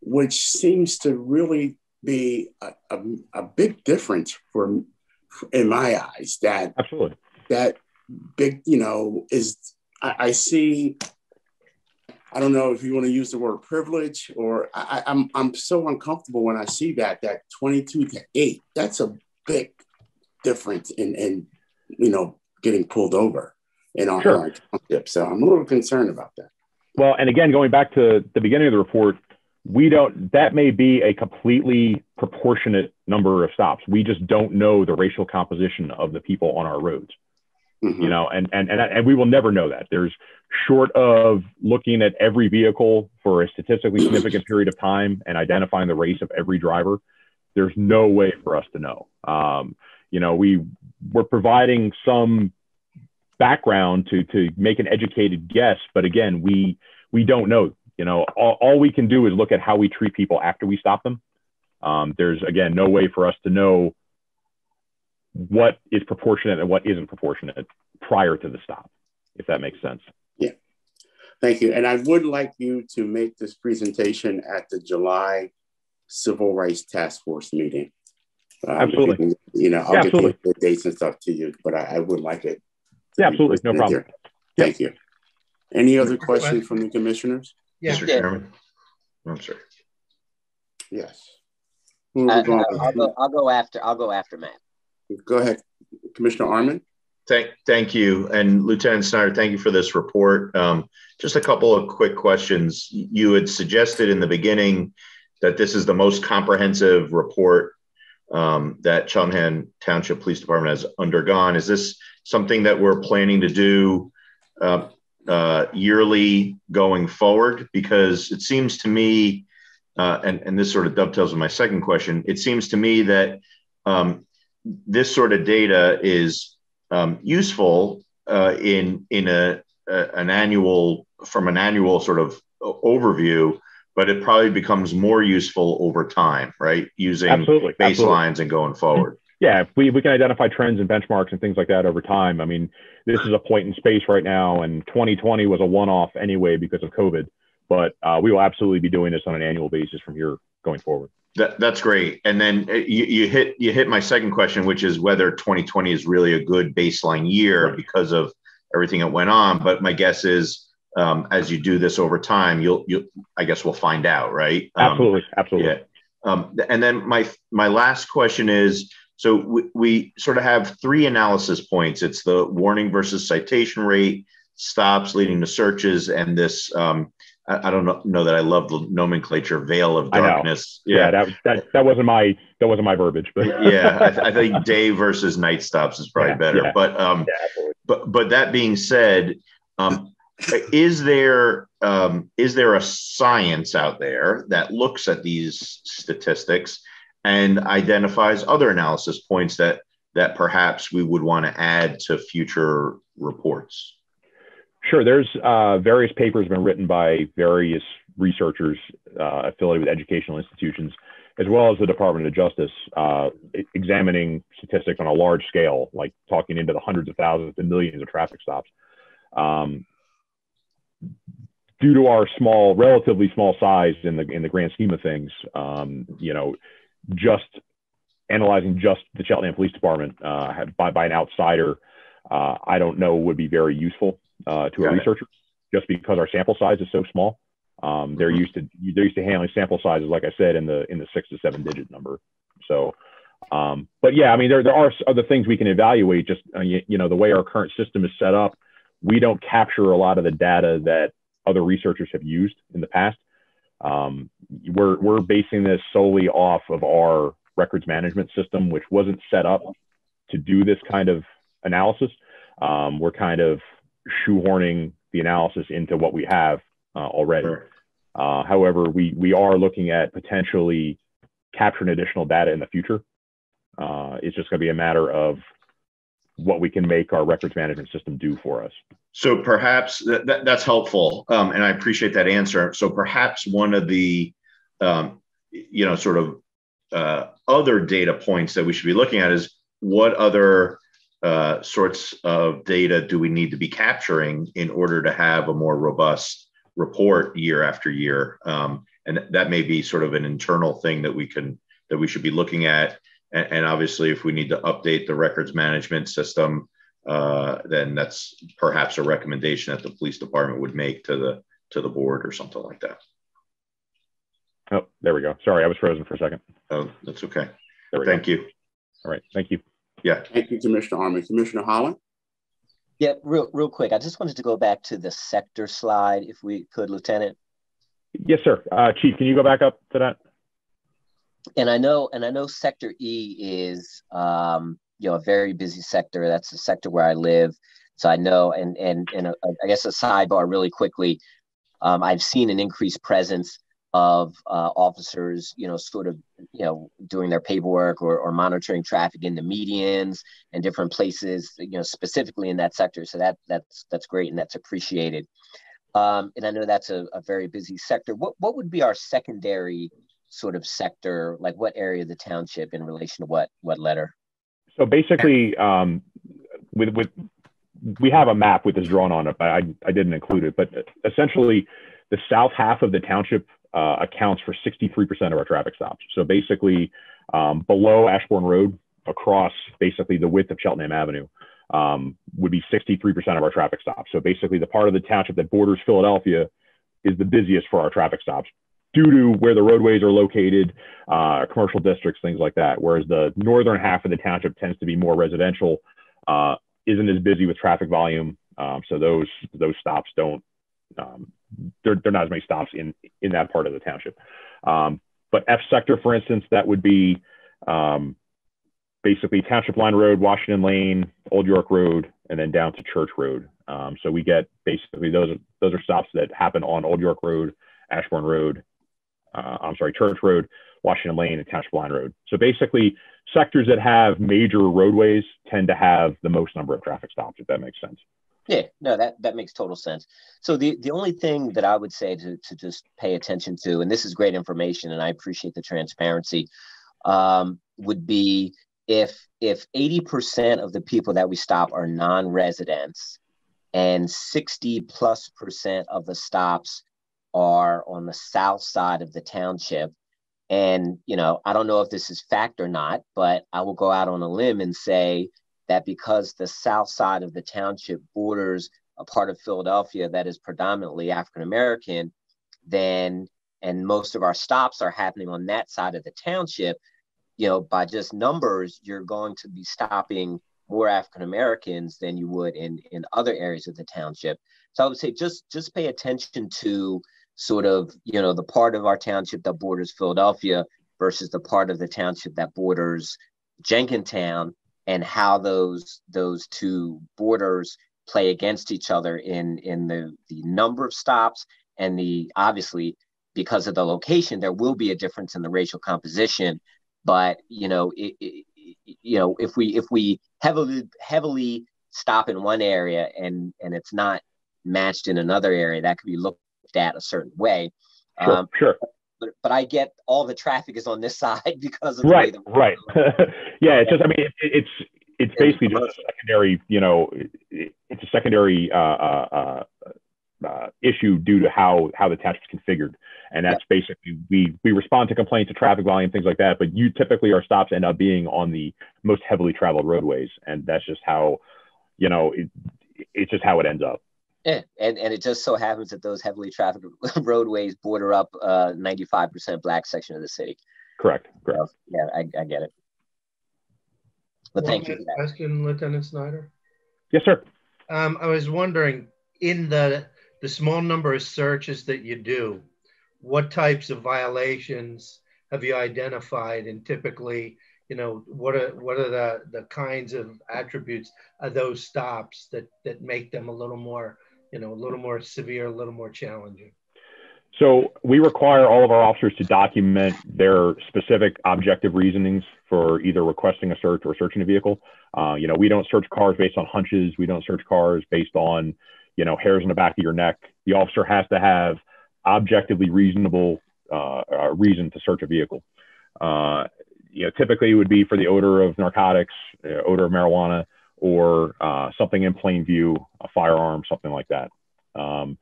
Speaker 3: which seems to really be a, a, a big difference for, in my eyes. That
Speaker 8: absolutely
Speaker 3: that big, you know, is I, I see. I don't know if you want to use the word privilege or I, I'm I'm so uncomfortable when I see that that 22 to 8. That's a big difference in in you know getting pulled over in our,
Speaker 8: Sure.
Speaker 3: our township. So I'm a little concerned about that.
Speaker 8: Well, and again, going back to the beginning of the report, we don't, that may be a completely proportionate number of stops. We just don't know the racial composition of the people on our roads,
Speaker 3: Mhm.
Speaker 8: you know, and, and, and, and we will never know that. There's short of looking at every vehicle for a statistically significant <clears throat> period of time and identifying the race of every driver. There's no way for us to know. Um, you know, we, we're providing some background to, to make an educated guess, but again, we, we don't know. You know, all, all we can do is look at how we treat people after we stop them. Um, there's again no way for us to know what is proportionate and what isn't proportionate prior to the stop, if that makes sense. Yeah.
Speaker 3: Thank you. And I would like you to make this presentation at the July Civil Rights Task Force meeting. Um,
Speaker 8: Absolutely.
Speaker 3: You, can- you know, I'll
Speaker 8: Yeah,
Speaker 3: get
Speaker 8: absolutely.
Speaker 3: the, the dates and stuff to you, but I, I would like it.
Speaker 8: Yeah, absolutely. No problem.
Speaker 3: there. Thank you. Any other questions from the commissioners?
Speaker 5: Yeah.
Speaker 10: Mr.
Speaker 7: Yeah.
Speaker 10: Chairman. I'm sorry.
Speaker 3: Yes. Who
Speaker 7: Uh,
Speaker 3: we
Speaker 7: I'll, go, I'll go after. I'll go after Matt.
Speaker 3: Go ahead, Commissioner Arman.
Speaker 10: Thank, thank you. And Lieutenant Snyder, thank you for this report. Um, just a couple of quick questions. You had suggested in the beginning that this is the most comprehensive report um, that Cheltenham Township Police Department has undergone. Is this something that we're planning to do uh, uh, yearly going forward? Because it seems to me, uh, and, and this sort of dovetails with my second question, it seems to me that um, this sort of data is um, useful uh, in in a, a an annual from an annual sort of overview, but it probably becomes more useful over time, right? Using
Speaker 8: Absolutely.
Speaker 10: baselines
Speaker 8: absolutely.
Speaker 10: and going forward.
Speaker 8: Yeah, if we, we can identify trends and benchmarks and things like that over time. I mean, this is a point in space right now, and 2020 was a one off anyway because of COVID. But uh, we will absolutely be doing this on an annual basis from here going forward.
Speaker 10: That, that's great. And then uh, you, you hit you hit my second question, which is whether 2020 is really a good baseline year
Speaker 8: Right.
Speaker 10: because of everything that went on. But my guess is, um, as you do this over time, you'll you I guess we'll find out, right? Um,
Speaker 8: Absolutely. absolutely.
Speaker 10: Yeah. Um, and then my my last question is so we, we sort of have three analysis points. It's the warning versus citation rate, stops leading to searches, and this um, I, don't know, know that I love the nomenclature veil of darkness.
Speaker 8: Yeah, that, that that wasn't my that wasn't my verbiage, but <laughs>
Speaker 10: yeah, I, th- I think day versus night stops is probably
Speaker 8: Yeah,
Speaker 10: better.
Speaker 8: yeah.
Speaker 10: But um,
Speaker 8: yeah,
Speaker 10: but but that being said, um, is there um, is there a science out there that looks at these statistics and identifies other analysis points that that perhaps we would want to add to future reports?
Speaker 8: Sure. There's uh, various papers been written by various researchers uh, affiliated with educational institutions, as well as the Department of Justice, uh, examining statistics on a large scale, like talking into the hundreds of thousands to millions of traffic stops. Um, due to our small, relatively small size in the in the grand scheme of things, um, you know, just analyzing just the Cheltenham Police Department uh, by, by an outsider, uh, I don't know would be very useful uh, to
Speaker 10: Got
Speaker 8: a
Speaker 10: it.
Speaker 8: researcher, just because our sample size is so small. Um, they're
Speaker 10: Mhm.
Speaker 8: used to they're used to handling sample sizes, like I said, in the in the six to seven digit number. So, um, but yeah, I mean, there there are other things we can evaluate. Just uh, you, you know, the way our current system is set up, we don't capture a lot of the data that other researchers have used in the past. Um, we're we're basing this solely off of our records management system, which wasn't set up to do this kind of analysis. Um, we're kind of shoehorning the analysis into what we have uh, already.
Speaker 10: Sure.
Speaker 8: Uh, however, we we are looking at potentially capturing additional data in the future. Uh, it's just going to be a matter of what we can make our records management system do for us.
Speaker 10: So perhaps that, that, that's helpful, um, and I appreciate that answer. So perhaps one of the, um, you know, sort of uh, other data points that we should be looking at is what other uh, sorts of data do we need to be capturing in order to have a more robust report year after year, um, and that may be sort of an internal thing that we can that we should be looking at. And, and obviously, if we need to update the records management system, uh, then that's perhaps a recommendation that the police department would make to the to the board or something like that.
Speaker 8: Oh, there we go. Sorry, I was frozen for a second.
Speaker 10: Oh, that's okay.
Speaker 8: There we
Speaker 10: Thank
Speaker 8: go.
Speaker 10: you.
Speaker 8: All right, thank you.
Speaker 10: Yeah.
Speaker 3: Thank you, Commissioner Areman. Commissioner Holland?
Speaker 7: Yeah, real, real quick. I just wanted to go back to the sector slide, if we could, Lieutenant.
Speaker 8: Yes, sir. Uh, Chief, can you go back up to that?
Speaker 7: And I know, and I know Sector E is, um, you know, a very busy sector. That's the sector where I live. So I know, and and and a, I guess a sidebar really quickly. Um, I've seen an increased presence of uh, officers, you know, sort of, you know, doing their paperwork or, or monitoring traffic in the medians and different places, you know, specifically in that sector. So that that's that's great and that's appreciated. Um, and I know that's a, a very busy sector. What what would be our secondary sort of sector? Like what area of the township in relation to what what letter?
Speaker 8: So basically, um, with with we have a map with this drawn on it, but I, I didn't include it. But essentially, the south half of the township uh, accounts for 63% of our traffic stops. So basically, um, below Ashbourne Road, across basically the width of Cheltenham Avenue, um, would be 63% of our traffic stops. So basically, the part of the township that borders Philadelphia is the busiest for our traffic stops due to where the roadways are located, uh, commercial districts, things like that. Whereas the northern half of the township tends to be more residential, uh, isn't as busy with traffic volume. Um, so those those stops don't um, they're, they're not as many stops in in that part of the township. Um, but F sector, for instance, that would be um, basically Township Line Road, Washington Lane, Old York Road, and then down to Church Road. Um, so we get basically those those are stops that happen on Old York Road, Ashbourne Road, uh, I'm sorry, Church Road, Washington Lane, and Township Line Road. So basically, sectors that have major roadways tend to have the most number of traffic stops, if that makes sense.
Speaker 7: Yeah, no, that, that makes total sense. So the, the only thing that I would say to, to just pay attention to, and this is great information, and I appreciate the transparency, um, would be if if 80% of the people that we stop are non-residents and 60 plus percent of the stops are on the south side of the township, and you know, I don't know if this is fact or not, but I will go out on a limb and say that because the south side of the township borders a part of Philadelphia that is predominantly African American, then and most of our stops are happening on that side of the township, you know, by just numbers, you're going to be stopping more African Americans than you would in in other areas of the township. So I would say just just pay attention to sort of you know the part of our township that borders Philadelphia versus the part of the township that borders Jenkintown and how those those two borders play against each other in in the the number of stops and the obviously because of the location there will be a difference in the racial composition. But you know it, it, you know if we if we heavily heavily stop in one area and and it's not matched in another area that could be looked at a certain way
Speaker 8: sure, um, sure
Speaker 7: but, but I get all the traffic is on this <laughs> side because of
Speaker 8: right, right. <laughs> yeah, it's just I mean it, it's it's basically just a secondary, you know, it's a secondary uh, uh, uh, uh, issue due to how how the test is configured, and that's yeah. basically we we respond to complaints of traffic volume things like that. But you typically our stops end up being on the most heavily traveled roadways, and that's just how, you know, it, it's just how it ends up.
Speaker 7: Yeah, and, and it just so happens that those heavily trafficked <laughs> roadways border up uh, 95% black section of the city.
Speaker 8: Correct. Correct. So,
Speaker 7: yeah, I, I get it. But One thank you.
Speaker 5: Question, Lieutenant Snyder.
Speaker 8: Yes, sir.
Speaker 5: Um, I was wondering, in the the small number of searches that you do, what types of violations have you identified? And typically, you know, what are what are the the kinds of attributes of those stops that that make them a little more you know, a little more severe, a little more challenging?
Speaker 8: So we require all of our officers to document their specific objective reasonings for either requesting a search or searching a vehicle. Uh, you know, we don't search cars based on hunches. We don't search cars based on, you know, hairs in the back of your neck. The officer has to have objectively reasonable uh, uh, reason to search a vehicle. Uh, you know, typically it would be for the odor of narcotics, uh, odor of marijuana, or uh, something in plain view, a firearm, something like that. Um,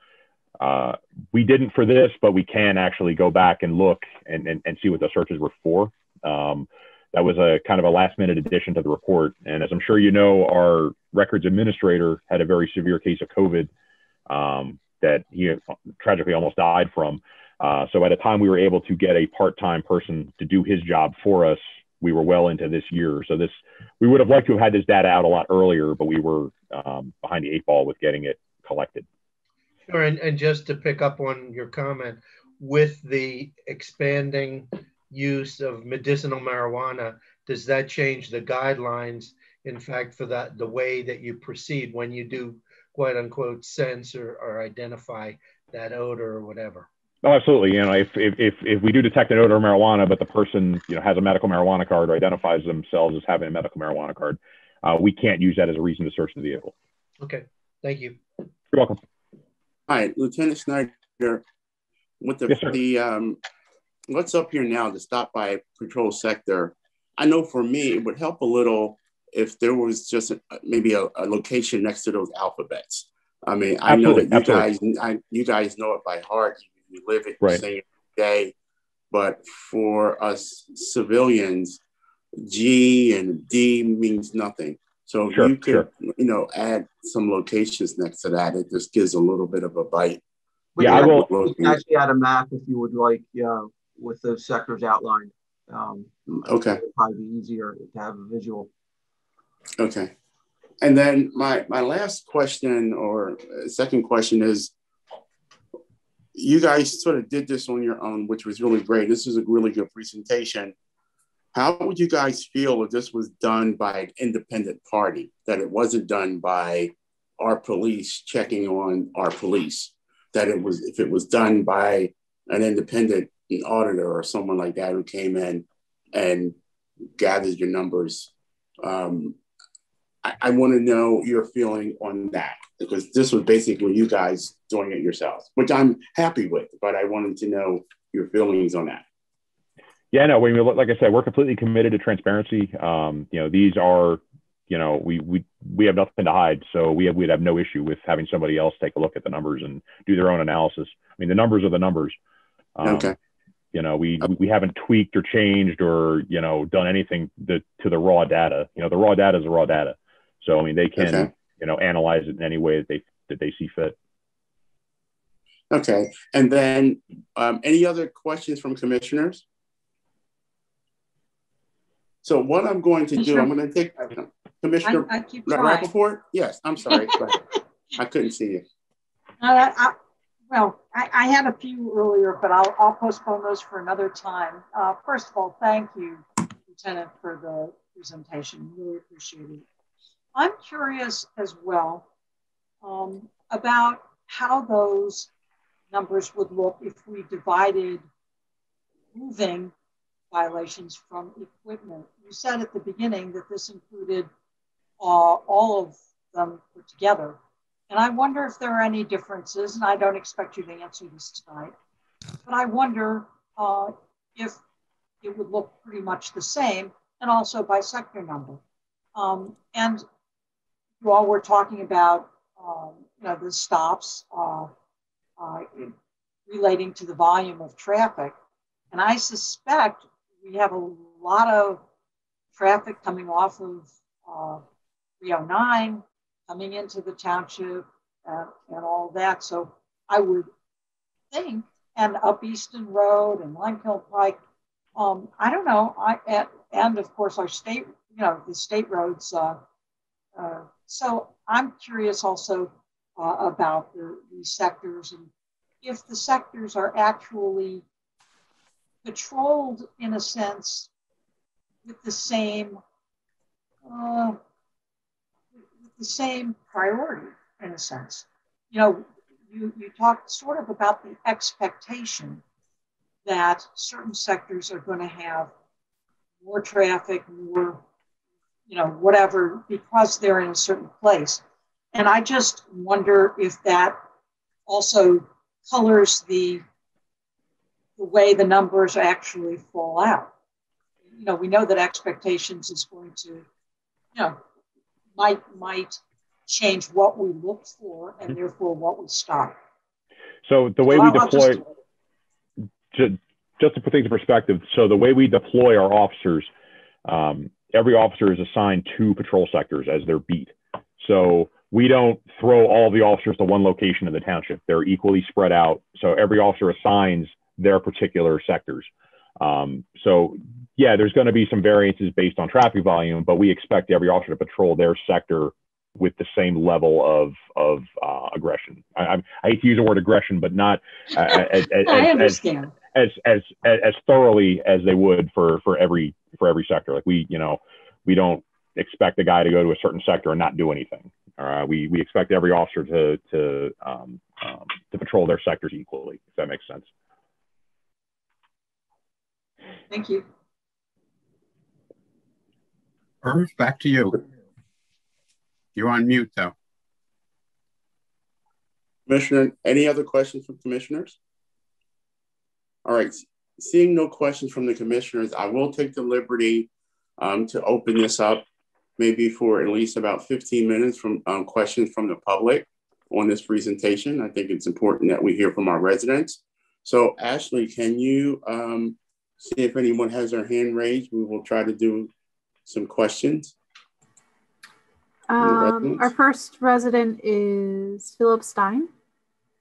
Speaker 8: uh, we didn't for this, but we can actually go back and look and, and, and see what the searches were for. Um, that was a kind of a last minute addition to the report. And as I'm sure you know, our records administrator had a very severe case of COVID um, that he tragically almost died from. Uh, so at a time we were able to get a part-time person to do his job for us we were well into this year. So this, we would have liked to have had this data out a lot earlier, but we were um, behind the eight ball with getting it collected.
Speaker 5: Sure, and, and just to pick up on your comment, with the expanding use of medicinal marijuana, does that change the guidelines, in fact, for that the way that you proceed when you do quote unquote sense or, or identify that odor or whatever?
Speaker 8: Oh, absolutely. You know, if, if, if, if we do detect an odor of marijuana, but the person, you know, has a medical marijuana card or identifies themselves as having a medical marijuana card, uh, we can't use that as a reason to search the vehicle.
Speaker 5: Okay, thank you.
Speaker 8: You're welcome.
Speaker 3: Hi, Lieutenant Snyder. With the,
Speaker 8: Yes,
Speaker 3: the um, what's up here now, the stop by patrol sector, I know for me, it would help a little if there was just a, maybe a, a location next to those alphabets. I mean, I know that
Speaker 8: Absolutely,
Speaker 3: you guys, I, you guys know it by heart. You live it,
Speaker 8: Right.
Speaker 3: you say it every day. But for us civilians, G and D means nothing. So if
Speaker 8: Sure,
Speaker 3: you could,
Speaker 8: sure.
Speaker 3: you know, add some locations next to that. It just gives a little bit of a bite.
Speaker 4: We
Speaker 8: Yeah, I will-
Speaker 4: we can actually add a map if you would like, yeah, with those sectors outlined. Um,
Speaker 3: Okay.
Speaker 4: it'd probably be easier to have a visual.
Speaker 3: Okay. And then my my last question or uh, second question is you guys sort of did this on your own, which was really great. This is a really good presentation. How would you guys feel if this was done by an independent party, that it wasn't done by our police checking on our police, that it was if it was done by an independent auditor or someone like that who came in and gathered your numbers? Um, I, I want to know your feeling on that because this was basically you guys doing it yourselves, which I'm happy with, but I wanted to know your feelings on that.
Speaker 8: Yeah, no, we look, like I said, we're completely committed to transparency. Um, you know, these are, you know, we we we have nothing to hide, so we have we'd have no issue with having somebody else take a look at the numbers and do their own analysis. I mean, the numbers are the numbers. Um,
Speaker 3: Okay.
Speaker 8: You know, we we haven't tweaked or changed or you know done anything the, to the raw data. You know, the raw data is the raw data. So I mean, they can
Speaker 3: Okay.
Speaker 8: you know analyze it in any way that they that they see fit.
Speaker 3: Okay. And then um, any other questions from commissioners? So what I'm going to do, I'm going to take Commissioner
Speaker 6: I, I.
Speaker 3: Rappaport. Yes, I'm sorry. Go. <laughs> I couldn't see you.
Speaker 6: Uh, I, well, I, I had a few earlier, but I'll, I'll postpone those for another time. Uh, first of all, thank you, Lieutenant, for the presentation. Really appreciate it. I'm curious as well um, about how those numbers would look if we divided moving violations from equipment. You said at the beginning that this included uh, all of them put together. And I wonder if there are any differences, and I don't expect you to answer this tonight, but I wonder uh, if it would look pretty much the same, and also by sector number. Um, and you we're talking about, um, you know, the stops uh, uh, relating to the volume of traffic, and I suspect we have a lot of traffic coming off of uh, 309 coming into the township and, and all that. So I would think, and up Easton Road and Limekiln Pike, um, I don't know. I and, and of course our state, you know, the state roads. Uh, uh, so I'm curious also uh, about the, these sectors and if the sectors are actually patrolled in a sense with the same uh, the same priority in a sense. You know, you, you talked sort of about the expectation that certain sectors are going to have more traffic, more, you know, whatever, because they're in a certain place. And I just wonder if that also colors the, the way the numbers actually fall out. You know, we know that expectations is going to, you know, might might change what we look for and therefore what we stop.
Speaker 8: So the way
Speaker 6: So
Speaker 8: we deploy,
Speaker 6: just-
Speaker 8: ju- just to put things in perspective, so the way we deploy our officers, um, every officer is assigned two patrol sectors as their beat. So we don't throw all the officers to one location in the township. They're equally spread out. So every officer assigns their particular sectors. Um, so yeah, there's going to be some variances based on traffic volume, but we expect every officer to patrol their sector with the same level of of uh, aggression. I, I, hate to use the word aggression, but not uh, <laughs> as, as,
Speaker 6: I understand.
Speaker 8: As, as as as thoroughly as they would for for every for every sector. Like we, you know, we don't expect a guy to go to a certain sector and not do anything. Uh, we we expect every officer to to um, um, to patrol their sectors equally. If that makes sense.
Speaker 6: Thank you.
Speaker 1: Irv, back to you. You're on mute, though.
Speaker 3: Commissioner, any other questions from commissioners? All right, seeing no questions from the commissioners, I will take the liberty um, to open this up maybe for at least about 15 minutes from um, questions from the public on this presentation. I think it's important that we hear from our residents. So Ashley, can you um, see if anyone has their hand raised? We will try to do some questions.
Speaker 11: Um, our first resident is Philip Stein.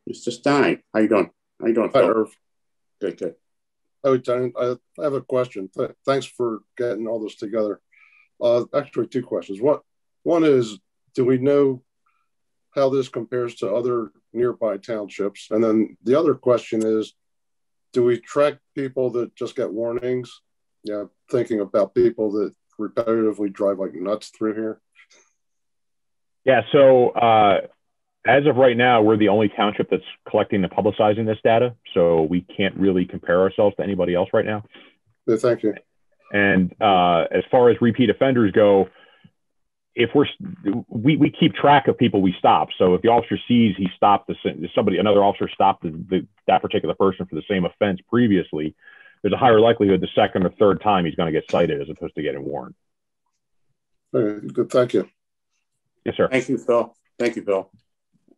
Speaker 3: Mr. Stein, how you doing? How you doing, Hi, Good, good.
Speaker 12: Lieutenant. I have a question. Th thanks for getting all this together. Uh, actually, two questions. What one is, do we know how this compares to other nearby townships? And then the other question is, do we track people that just get warnings? Yeah, thinking about people that repetitively drive like nuts through here.
Speaker 8: Yeah. So uh, as of right now, we're the only township that's collecting and publicizing this data. So we can't really compare ourselves to anybody else right now.
Speaker 12: Yeah, thank you.
Speaker 8: And uh, as far as repeat offenders go, if we're we, we keep track of people we stop. So if the officer sees he stopped the somebody another officer stopped the, the, that particular person for the same offense previously, there's a higher likelihood the second or third time he's going to get cited as opposed to getting warned.
Speaker 12: good. Thank you.
Speaker 8: Yes, sir.
Speaker 3: Thank you, Phil. Thank you, Phil.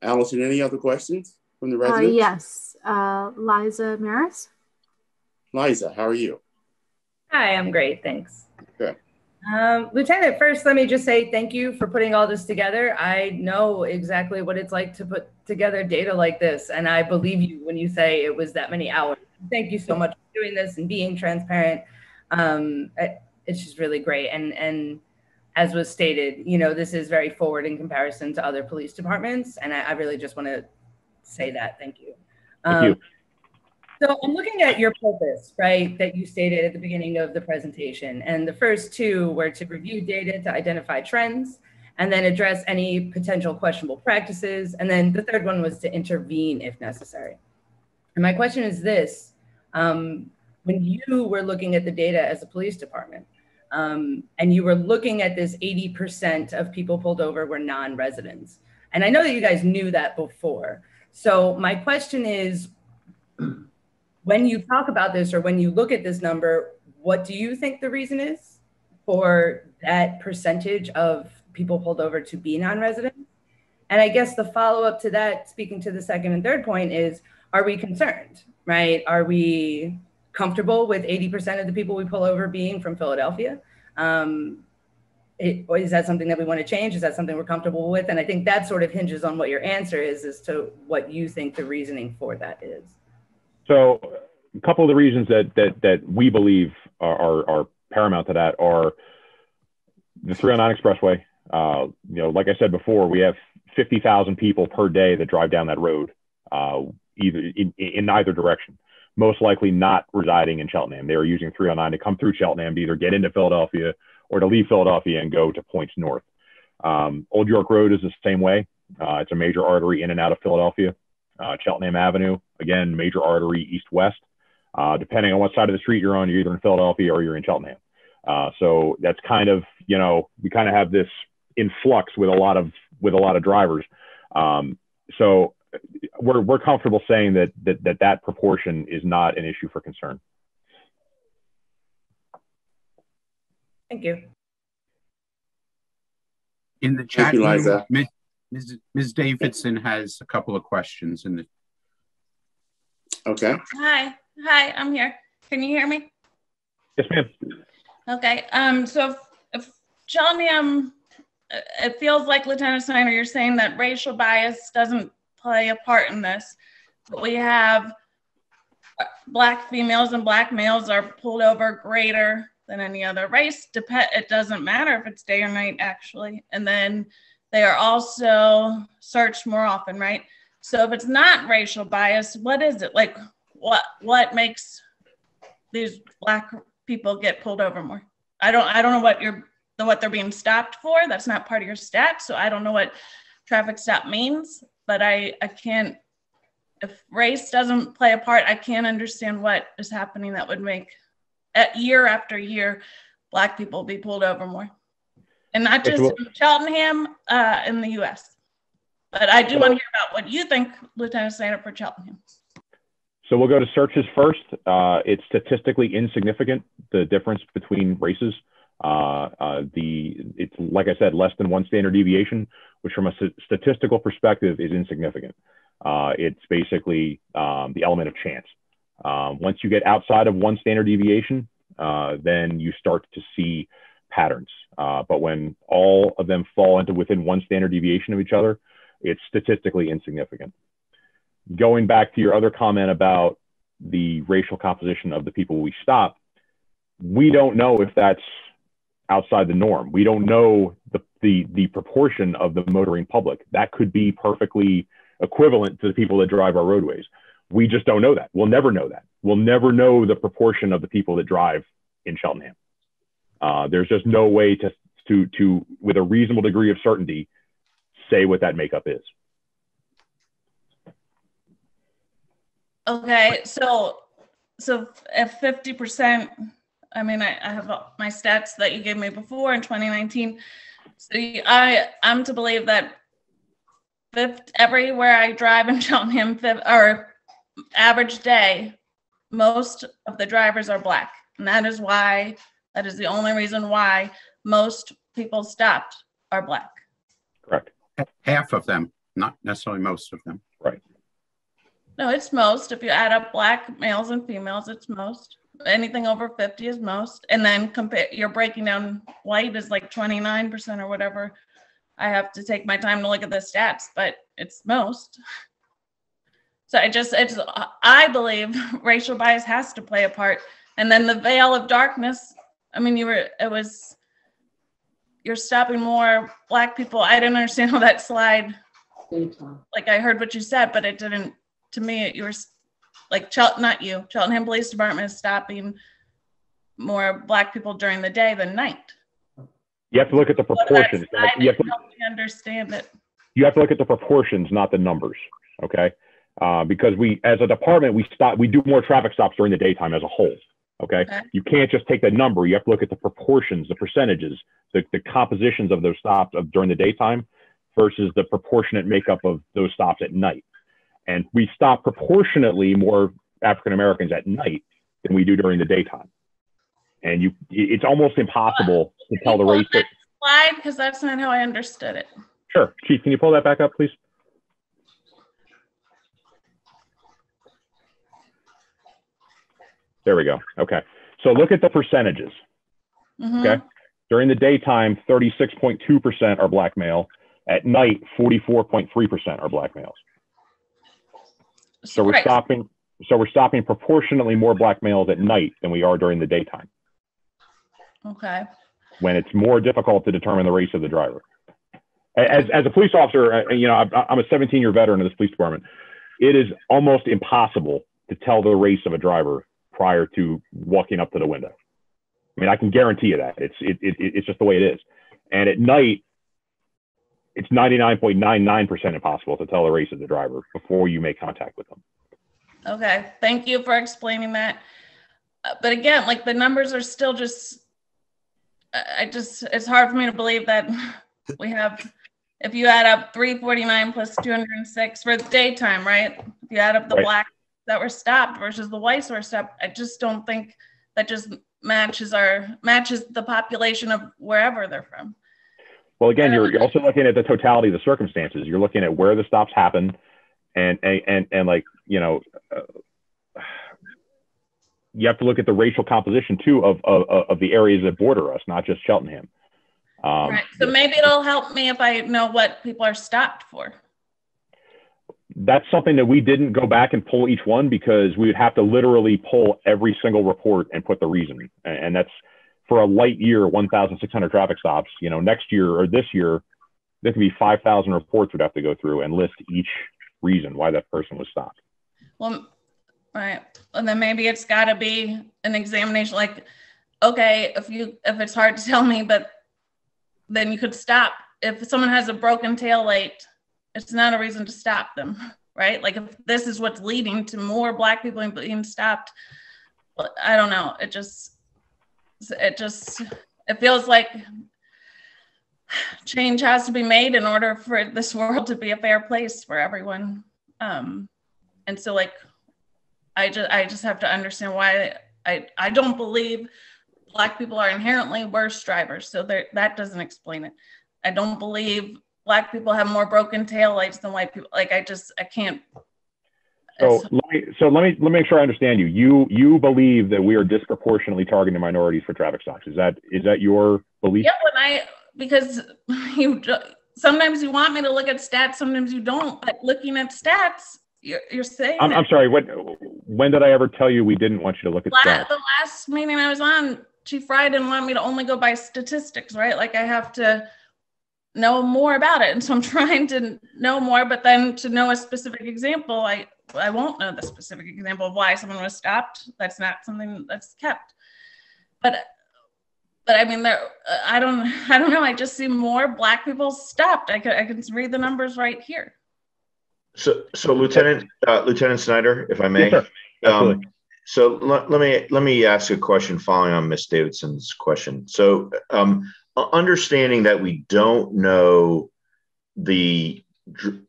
Speaker 3: Allison, any other questions from the
Speaker 11: Uh,
Speaker 3: residents?
Speaker 11: yes, uh, Liza Maris.
Speaker 3: Liza, how are you?
Speaker 13: Hi, I'm great. Thanks.
Speaker 3: Good.
Speaker 13: Um, Lieutenant, first, let me just say thank you for putting all this together. I know exactly what it's like to put together data like this, and I believe you when you say it was that many hours. Thank you so much for doing this and being transparent. Um, it- it's just really great. And and as was stated, you know, this is very forward in comparison to other police departments, and I, I really just want to say that. Thank you.
Speaker 8: Thank
Speaker 13: Um,
Speaker 8: you.
Speaker 13: so I'm looking at your purpose, right, that you stated at the beginning of the presentation. And the first two were to review data to identify trends and then address any potential questionable practices. And then the third one was to intervene if necessary. And my question is this, um, when you were looking at the data as a police department, um, and you were looking at this 80% of people pulled over were non-residents. And I know that you guys knew that before. So my question is, <clears throat> when you talk about this or when you look at this number, what do you think the reason is for that percentage of people pulled over to be non-residents? And I guess the follow-up to that, speaking to the second and third point is, are we concerned, right? Are we comfortable with 80% of the people we pull over being from Philadelphia? Um, it, is that something that we want to change? Is that something we're comfortable with? And I think that sort of hinges on what your answer is as to what you think the reasoning for that is.
Speaker 8: So a couple of the reasons that that that we believe are, are, are paramount to that are the 309 expressway. Uh, you know, like I said before, we have 50,000 people per day that drive down that road, uh, either in, in either direction. Most likely not residing in Cheltenham. They are using 309 to come through Cheltenham to either get into Philadelphia or to leave Philadelphia and go to points north. Um, Old York Road is the same way. Uh, it's a major artery in and out of Philadelphia. Uh, Cheltenham Avenue, again, major artery east-west. Uh, depending on what side of the street you're on, you're either in Philadelphia or you're in Cheltenham. Uh, so that's kind of, you know, we kind of have this in flux with a lot of with a lot of drivers. Um, so we're we're comfortable saying that that that that proportion is not an issue for concern.
Speaker 13: Thank you.
Speaker 1: In the chat
Speaker 3: you,
Speaker 1: room,
Speaker 3: Liza.
Speaker 1: Ms. Ms. Ms. Davidson has a couple of questions in the
Speaker 3: Okay.
Speaker 14: Hi, hi, I'm here. Can you hear me?
Speaker 8: Yes, ma'am.
Speaker 14: Okay, um, so if, if Cheltenham, uh, it feels like Lieutenant Snyder, you're saying that racial bias doesn't play a part in this, but we have uh, black females and black males are pulled over greater than any other race. It doesn't matter if it's day or night, actually. And then they are also searched more often, right? So if it's not racial bias, what is it? Like what what makes these black people get pulled over more? I don't I don't know what you're what they're being stopped for. That's not part of your stat. So I don't know what traffic stop means, but I I can't if race doesn't play a part, I can't understand what is happening that would make year after year black people be pulled over more. And not just in Cheltenham, uh, in the US. But I do want to hear about what you think, Lieutenant Snyder, for Cheltenham.
Speaker 8: So we'll go to searches first. Uh, it's statistically insignificant, the difference between races. Uh, uh, the it's like I said, less than one standard deviation, which from a statistical perspective is insignificant. Uh, it's basically um, the element of chance. Um, once you get outside of one standard deviation, uh, then you start to see patterns. Uh, but when all of them fall into within one standard deviation of each other, it's statistically insignificant. Going back to your other comment about the racial composition of the people we stop, we don't know if that's outside the norm. We don't know the, the, the proportion of the motoring public. That could be perfectly equivalent to the people that drive our roadways. We just don't know that. We'll never know that. We'll never know the proportion of the people that drive in Cheltenham. Uh, there's just no way to, to, to, with a reasonable degree of certainty, say what that makeup is.
Speaker 14: Okay, so so if 50%, I mean, I, I have my stats that you gave me before in 2019. So I, I'm to believe that fifth, everywhere I drive in Cheltenham, <laughs> fifth, or average day, most of the drivers are black. And that is why, that is the only reason why most people stopped are black.
Speaker 8: Correct.
Speaker 1: Half of them, not necessarily most of them.
Speaker 8: Right.
Speaker 14: No, it's most. If you add up black males and females, it's most. Anything over 50 is most. And then compare you're breaking down white is like 29% or whatever. I have to take my time to look at the stats, but it's most. So I just it's I believe <laughs> racial bias has to play a part. And then the veil of darkness. I mean, you were it was you're stopping more black people. I didn't understand <laughs> how that slide. Like I heard what you said, but it didn't to me, you were like, Chel- not you, Cheltenham Police Department is stopping more Black people during the day than night.
Speaker 8: You have to look at the proportions. You, have to,
Speaker 14: help me understand it.
Speaker 8: you have to look at the proportions, not the numbers. Okay. Uh, because we, as a department, we stop, we do more traffic stops during the daytime as a whole. Okay? okay. You can't just take the number. You have to look at the proportions, the percentages, the, the compositions of those stops of during the daytime versus the proportionate makeup of those stops at night. And we stop proportionately more African Americans at night than we do during the daytime. And you, it's almost impossible to tell the race.
Speaker 14: That slide because that's not how I understood it.
Speaker 8: Sure, Chief, can you pull that back up, please? There we go. Okay. So look at the percentages. Mm -hmm. Okay. During the daytime, 36.2% are black male. At night, 44.3% are black males. So we're right. stopping. So we're stopping proportionately more black males at night than we are during the daytime.
Speaker 14: Okay.
Speaker 8: When it's more difficult to determine the race of the driver. As, as a police officer, you know, I'm a 17 year veteran of this police department. It is almost impossible to tell the race of a driver prior to walking up to the window. I mean, I can guarantee you that it's it, it it's just the way it is. And at night, it's 99.99% impossible to tell the race of the driver before you make contact with them.
Speaker 14: Okay, thank you for explaining that. Uh, but again, like the numbers are still just, I just, it's hard for me to believe that <laughs> we have, if you add up 349 plus 206 for the daytime, right? If you add up the right. black that were stopped versus the whites were stopped, I just don't think that just matches our, matches the population of wherever they're from.
Speaker 8: Well, again, you're, you're also looking at the totality of the circumstances. You're looking at where the stops happen, and and and, and like you know, uh, you have to look at the racial composition too of, of of the areas that border us, not just Cheltenham.
Speaker 14: Um, right. So maybe it'll help me if I know what people are stopped for.
Speaker 8: that's something that we didn't go back and pull each one because we would have to literally pull every single report and put the reason. And that's for a light year, 1,600 traffic stops. You know, next year or this year, there could be 5,000 reports we'd have to go through and list each reason why that person was stopped.
Speaker 14: Well, right. And then maybe it's got to be an examination like, okay, if you, if it's hard to tell me, but then you could stop. If someone has a broken tail light, it's not a reason to stop them, <laughs> right? Like if this is what's leading to more black people being stopped, I don't know. It just, it just, it feels like change has to be made in order for this world to be a fair place for everyone. Um, and so like, I just, I just have to understand why I, I don't believe black people are inherently worse drivers. So that doesn't explain it. I don't believe black people have more broken tail lights than white people. Like I just I can't.
Speaker 8: So let me so let me let me make sure I understand you. You you believe that we are disproportionately targeting minorities for traffic stops. Is that is that your belief?
Speaker 14: Yeah, when I because <laughs> you sometimes you want me to look at stats, sometimes you don't. But looking at stats, you're, you're saying.
Speaker 8: I'm, I'm sorry. When when did I ever tell you we didn't want you to look at stats?
Speaker 14: The last meeting I was on, Chief Fry didn't want me to only go by statistics, right? Like I have to know more about it. And so I'm <laughs> trying to know more, but then to know a specific example, I, I won't know the specific example of why someone was stopped. That's not something that's kept. But but I mean, there. I don't. I don't know. I just see more black people stopped. I can. I can read the numbers right here.
Speaker 10: So, so Lieutenant uh, Lieutenant Snyder, if I may. Yes, um, so let, let, me let me ask a question following on Miss Davidson's question. So, um, understanding that we don't know the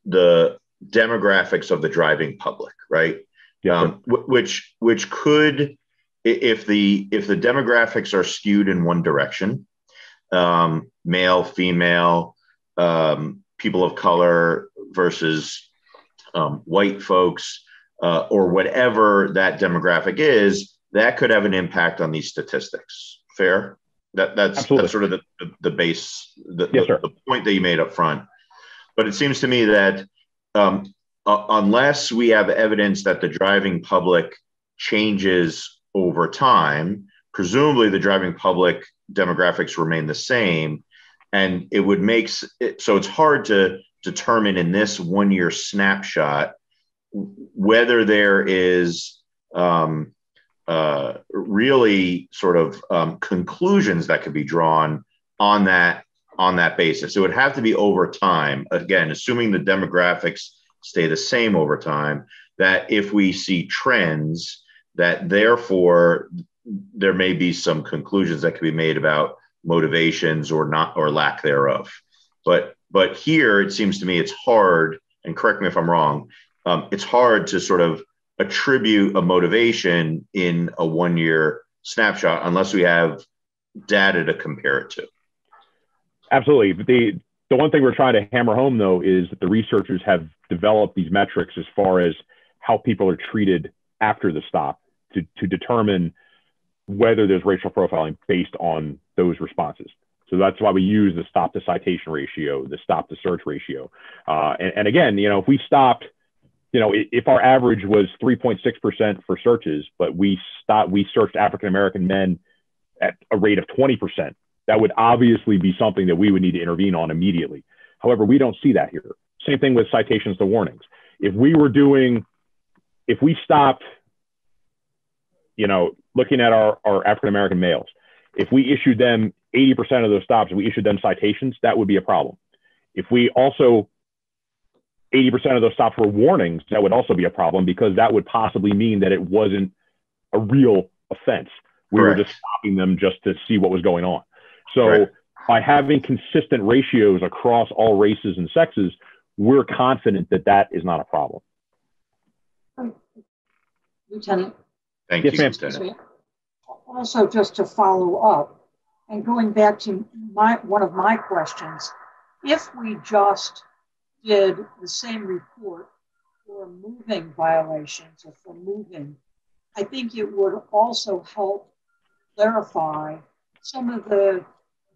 Speaker 10: the demographics of the driving public, right? Yeah. Um, which which could, if the if the demographics are skewed in one direction, um, male, female, um, people of color versus um, white folks, uh, or whatever that demographic is, that could have an impact on these statistics. Fair. That that's Absolutely. that's sort of the, the, the base, the, yes, the, the, point that you made up front. But it seems to me that um, uh, unless we have evidence that the driving public changes over time, presumably the driving public demographics remain the same, and it would make so it's hard to determine in this one year snapshot whether there is um, uh, really sort of um, conclusions that could be drawn on that on that basis. It would have to be over time. Again, assuming the demographics stay the same over time. That if we see trends, that therefore there may be some conclusions that could be made about motivations or not or lack thereof. But but here it seems to me it's hard. And correct me if I'm wrong. Um, it's hard to sort of attribute a motivation in a one year snapshot unless we have data to compare it to.
Speaker 8: Absolutely. But the, the one thing we're trying to hammer home, though, is that the researchers have developed these metrics as far as how people are treated after the stop to, to determine whether there's racial profiling based on those responses. So that's why we use the stop to citation ratio, the stop to search ratio. Uh, and, and, again, you know, if we stopped you know, if our average was 3.6% for searches, but we stopped, we searched African American men at a rate of 20%, that would obviously be something that we would need to intervene on immediately. However, we don't see that here. Same thing with citations to warnings. If we were doing, if we stopped, you know, looking at our, our African American males, if we issued them 80% of those stops, we issued them citations, that would be a problem. If we also 80% of those stops were warnings, that would also be a problem because that would possibly mean that it wasn't a real offense. We Correct. were just stopping them just to see what was going on. So right. by having consistent ratios across all races and sexes, we're confident that that is not a problem.
Speaker 6: Um, Lieutenant.
Speaker 10: Thank yes, you, Lieutenant.
Speaker 6: Also, just to follow up and going back to my one of my questions, if we just did the same report for moving violations or for moving, I think it would also help clarify some of the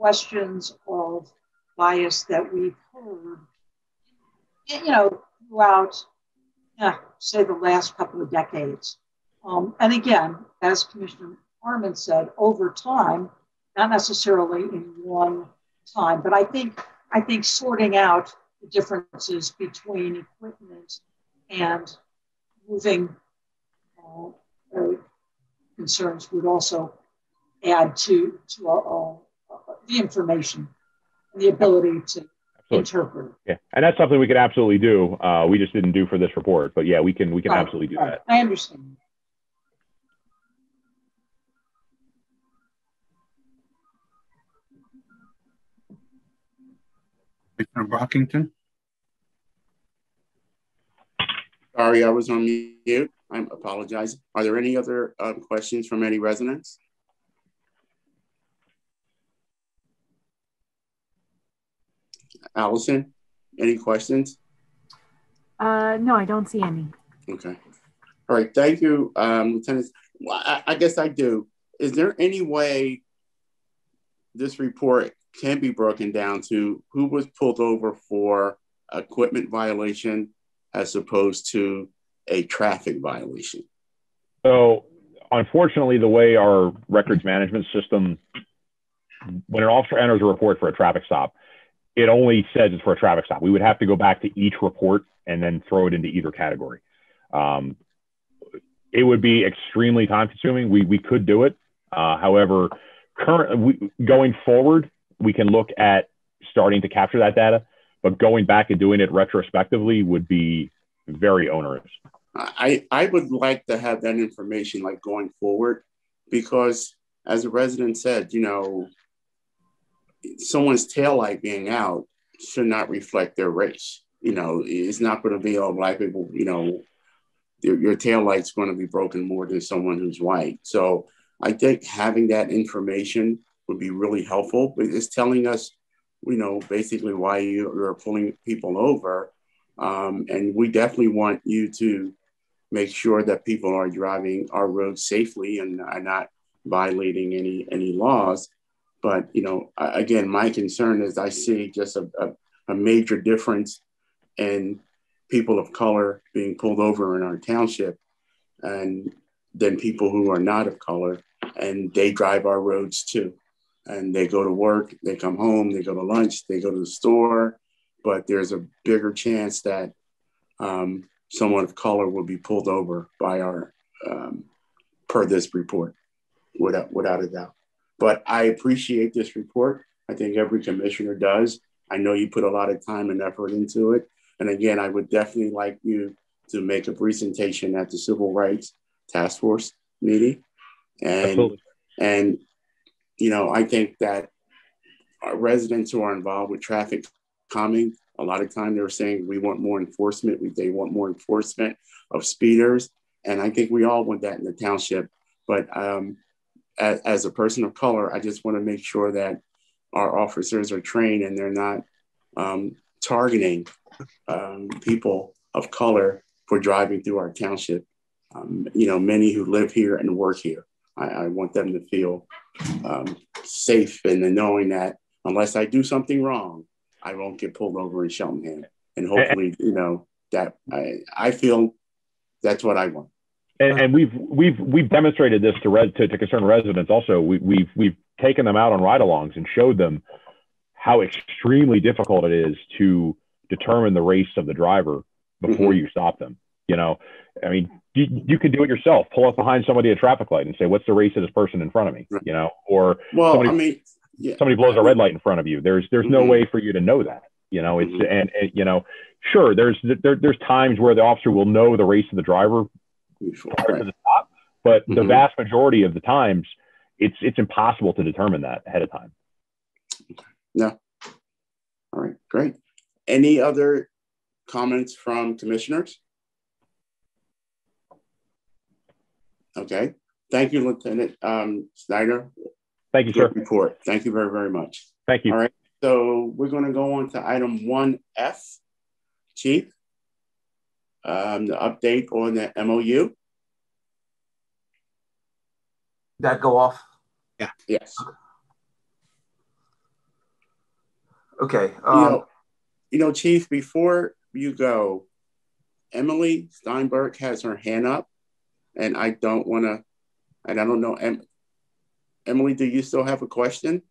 Speaker 6: questions of bias that we've heard, you know, throughout eh, say, the last couple of decades. Um, and again, as Commissioner Harmon said, over time, not necessarily in one time, but I think I think sorting out the differences between equipment and moving uh, concerns would also add to to uh the information and the ability to interpret.
Speaker 8: Yeah, and that's something we could absolutely do. Uh, we just didn't do for this report, but yeah, we can we can right, absolutely do right. that.
Speaker 6: I understand.
Speaker 1: Commissioner Brockington.
Speaker 3: Sorry, I was on mute. I apologize. Are there any other um, questions from any residents? Allison, any questions?
Speaker 11: Uh, no, I don't see any.
Speaker 3: Okay. All right. Thank you, um, Lieutenant. Well, I, I guess I do. Is there any way this report can be broken down to who was pulled over for equipment violation as opposed to a traffic violation?
Speaker 8: So, unfortunately, the way our records management system, when an officer enters a report for a traffic stop, it only says it's for a traffic stop. We would have to go back to each report and then throw it into either category. Um, it would be extremely time consuming. We, we could do it. Uh, however, current going forward, we can look at starting to capture that data, but going back and doing it retrospectively would be very onerous.
Speaker 3: I, I would like to have that information like going forward because as a resident said, you know, someone's tail light being out should not reflect their race. You know, it's not going to be all black people, you know, your, your tail light's going to be broken more than someone who's white. So I think having that information would be really helpful. But It's telling us, you know, basically why you're pulling people over. Um, and we definitely want you to make sure that people are driving our roads safely and are not violating any any laws. But you know, again, my concern is I see just a, a, a major difference in people of color being pulled over in our township, and then people who are not of color, and they drive our roads too. And they go to work, they come home, they go to lunch, they go to the store, but there's a bigger chance that um, someone of color will be pulled over by our um, per this report, without without a doubt. But I appreciate this report. I think every commissioner does. I know you put a lot of time and effort into it. And again, I would definitely like you to make a presentation at the Civil Rights Task Force meeting. And Absolutely. and you know, I think that our residents who are involved with traffic calming a lot of time they were saying we want more enforcement. We, they want more enforcement of speeders, and I think we all want that in the township. But um, as, as, a person of color, I just want to make sure that our officers are trained and they're not um, targeting um, people of color for driving through our township. Um, you know, many who live here and work here. I, I want them to feel um, safe in the knowing that unless I do something wrong, I won't get pulled over in Cheltenham. And hopefully, you know, that I, I feel that's what I want.
Speaker 8: And, and we've we've we've demonstrated this to, res, to, to concerned residents. Also, we, we've we've taken them out on ride-alongs and showed them how extremely difficult it is to determine the race of the driver before mm-hmm. you stop them. You know, I mean, you, you could do it yourself. Pull up behind somebody at a traffic light and say, "What's the race of this person in front of me?" You know, or
Speaker 3: well, somebody, I mean,
Speaker 8: yeah. somebody blows a red light in front of you. There's there's mm-hmm. no way for you to know that. You know, it's mm-hmm. and, and, you know, sure, there's there, there's times where the officer will know the race of the driver to the stop, but mm-hmm. the vast majority of the times, it's it's impossible to determine that ahead of time.
Speaker 3: Yeah. All right, great. Any other comments from commissioners? Okay. Thank you, Lieutenant um, Snyder.
Speaker 8: Thank you, sir.
Speaker 3: Report. Thank you very, very much.
Speaker 8: Thank you.
Speaker 3: All right. So we're going to go on to item 1F, Chief. Um, the update on the MOU.
Speaker 4: That go off?
Speaker 3: Yeah. Yes.
Speaker 4: Okay.
Speaker 3: Um, you, know, you know, Chief, before you go, Emily Steinberg has her hand up, and I don't want to, and I don't know, em, Emily, do you still have a question?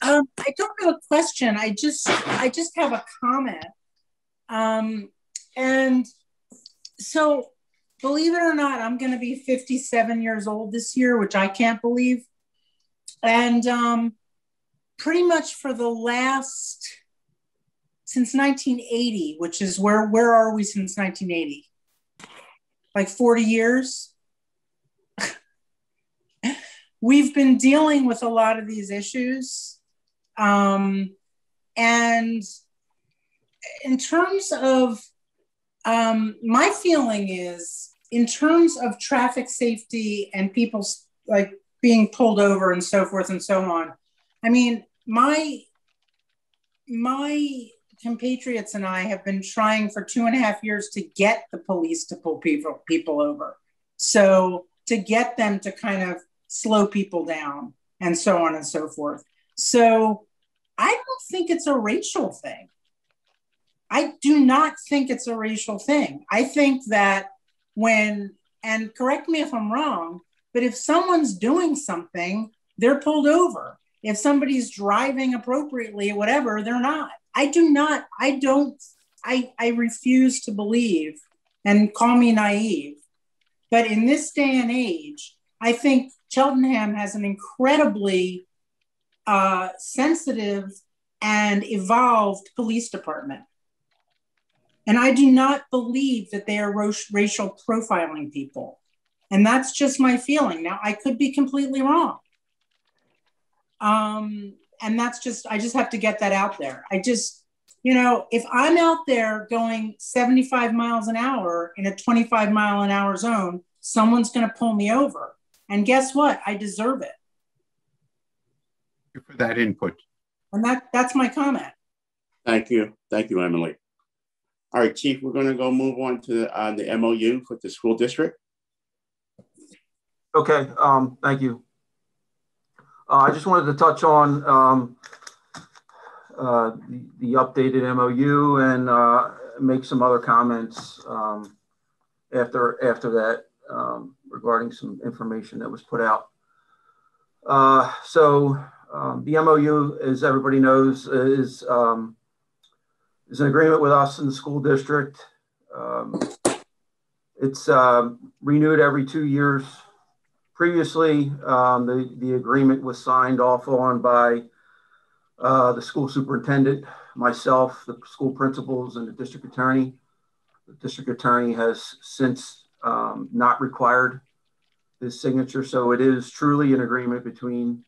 Speaker 15: Um, I don't have a question. I just, I just have a comment. Um, and so, believe it or not, I'm going to be 57 years old this year, which I can't believe. And um, pretty much for the last since 1980, which is where where are we since 1980? Like 40 years. <laughs> We've been dealing with a lot of these issues. Um, and in terms of um, my feeling is in terms of traffic safety and people like being pulled over and so forth and so on. I mean, my my compatriots and I have been trying for two and a half years to get the police to pull people people over. So to get them to kind of slow people down and so on and so forth. So I don't think it's a racial thing. I do not think it's a racial thing. I think that when, and correct me if I'm wrong, but if someone's doing something, they're pulled over. If somebody's driving appropriately, or whatever, they're not. I do not, I don't, I, I refuse to believe and call me naive. But in this day and age, I think Cheltenham has an incredibly uh, sensitive and evolved police department. And I do not believe that they are racial profiling people. And that's just my feeling. Now, I could be completely wrong. Um, and that's just, I just have to get that out there. I just, you know, if I'm out there going 75 miles an hour in a 25 mile an hour zone, someone's going to pull me over. And guess what? I deserve it.
Speaker 1: Thank you for that input.
Speaker 15: And that, that's my comment.
Speaker 3: Thank you. Thank you, Emily. All right, Chief, we're going to go move on to uh, the MOU for the school district.
Speaker 4: Okay, um, thank you. Uh, I just wanted to touch on um, uh, the, the, updated MOU and uh, make some other comments um, after after that um, regarding some information that was put out. Uh, so um, the MOU, as everybody knows, is um, is an agreement with us in the school district. it's renewed every two years Previously, um, the, the agreement was signed off on by uh, the school superintendent, myself, the school principals, and the district attorney. The district attorney has since um, not required his signature, so it is truly an agreement between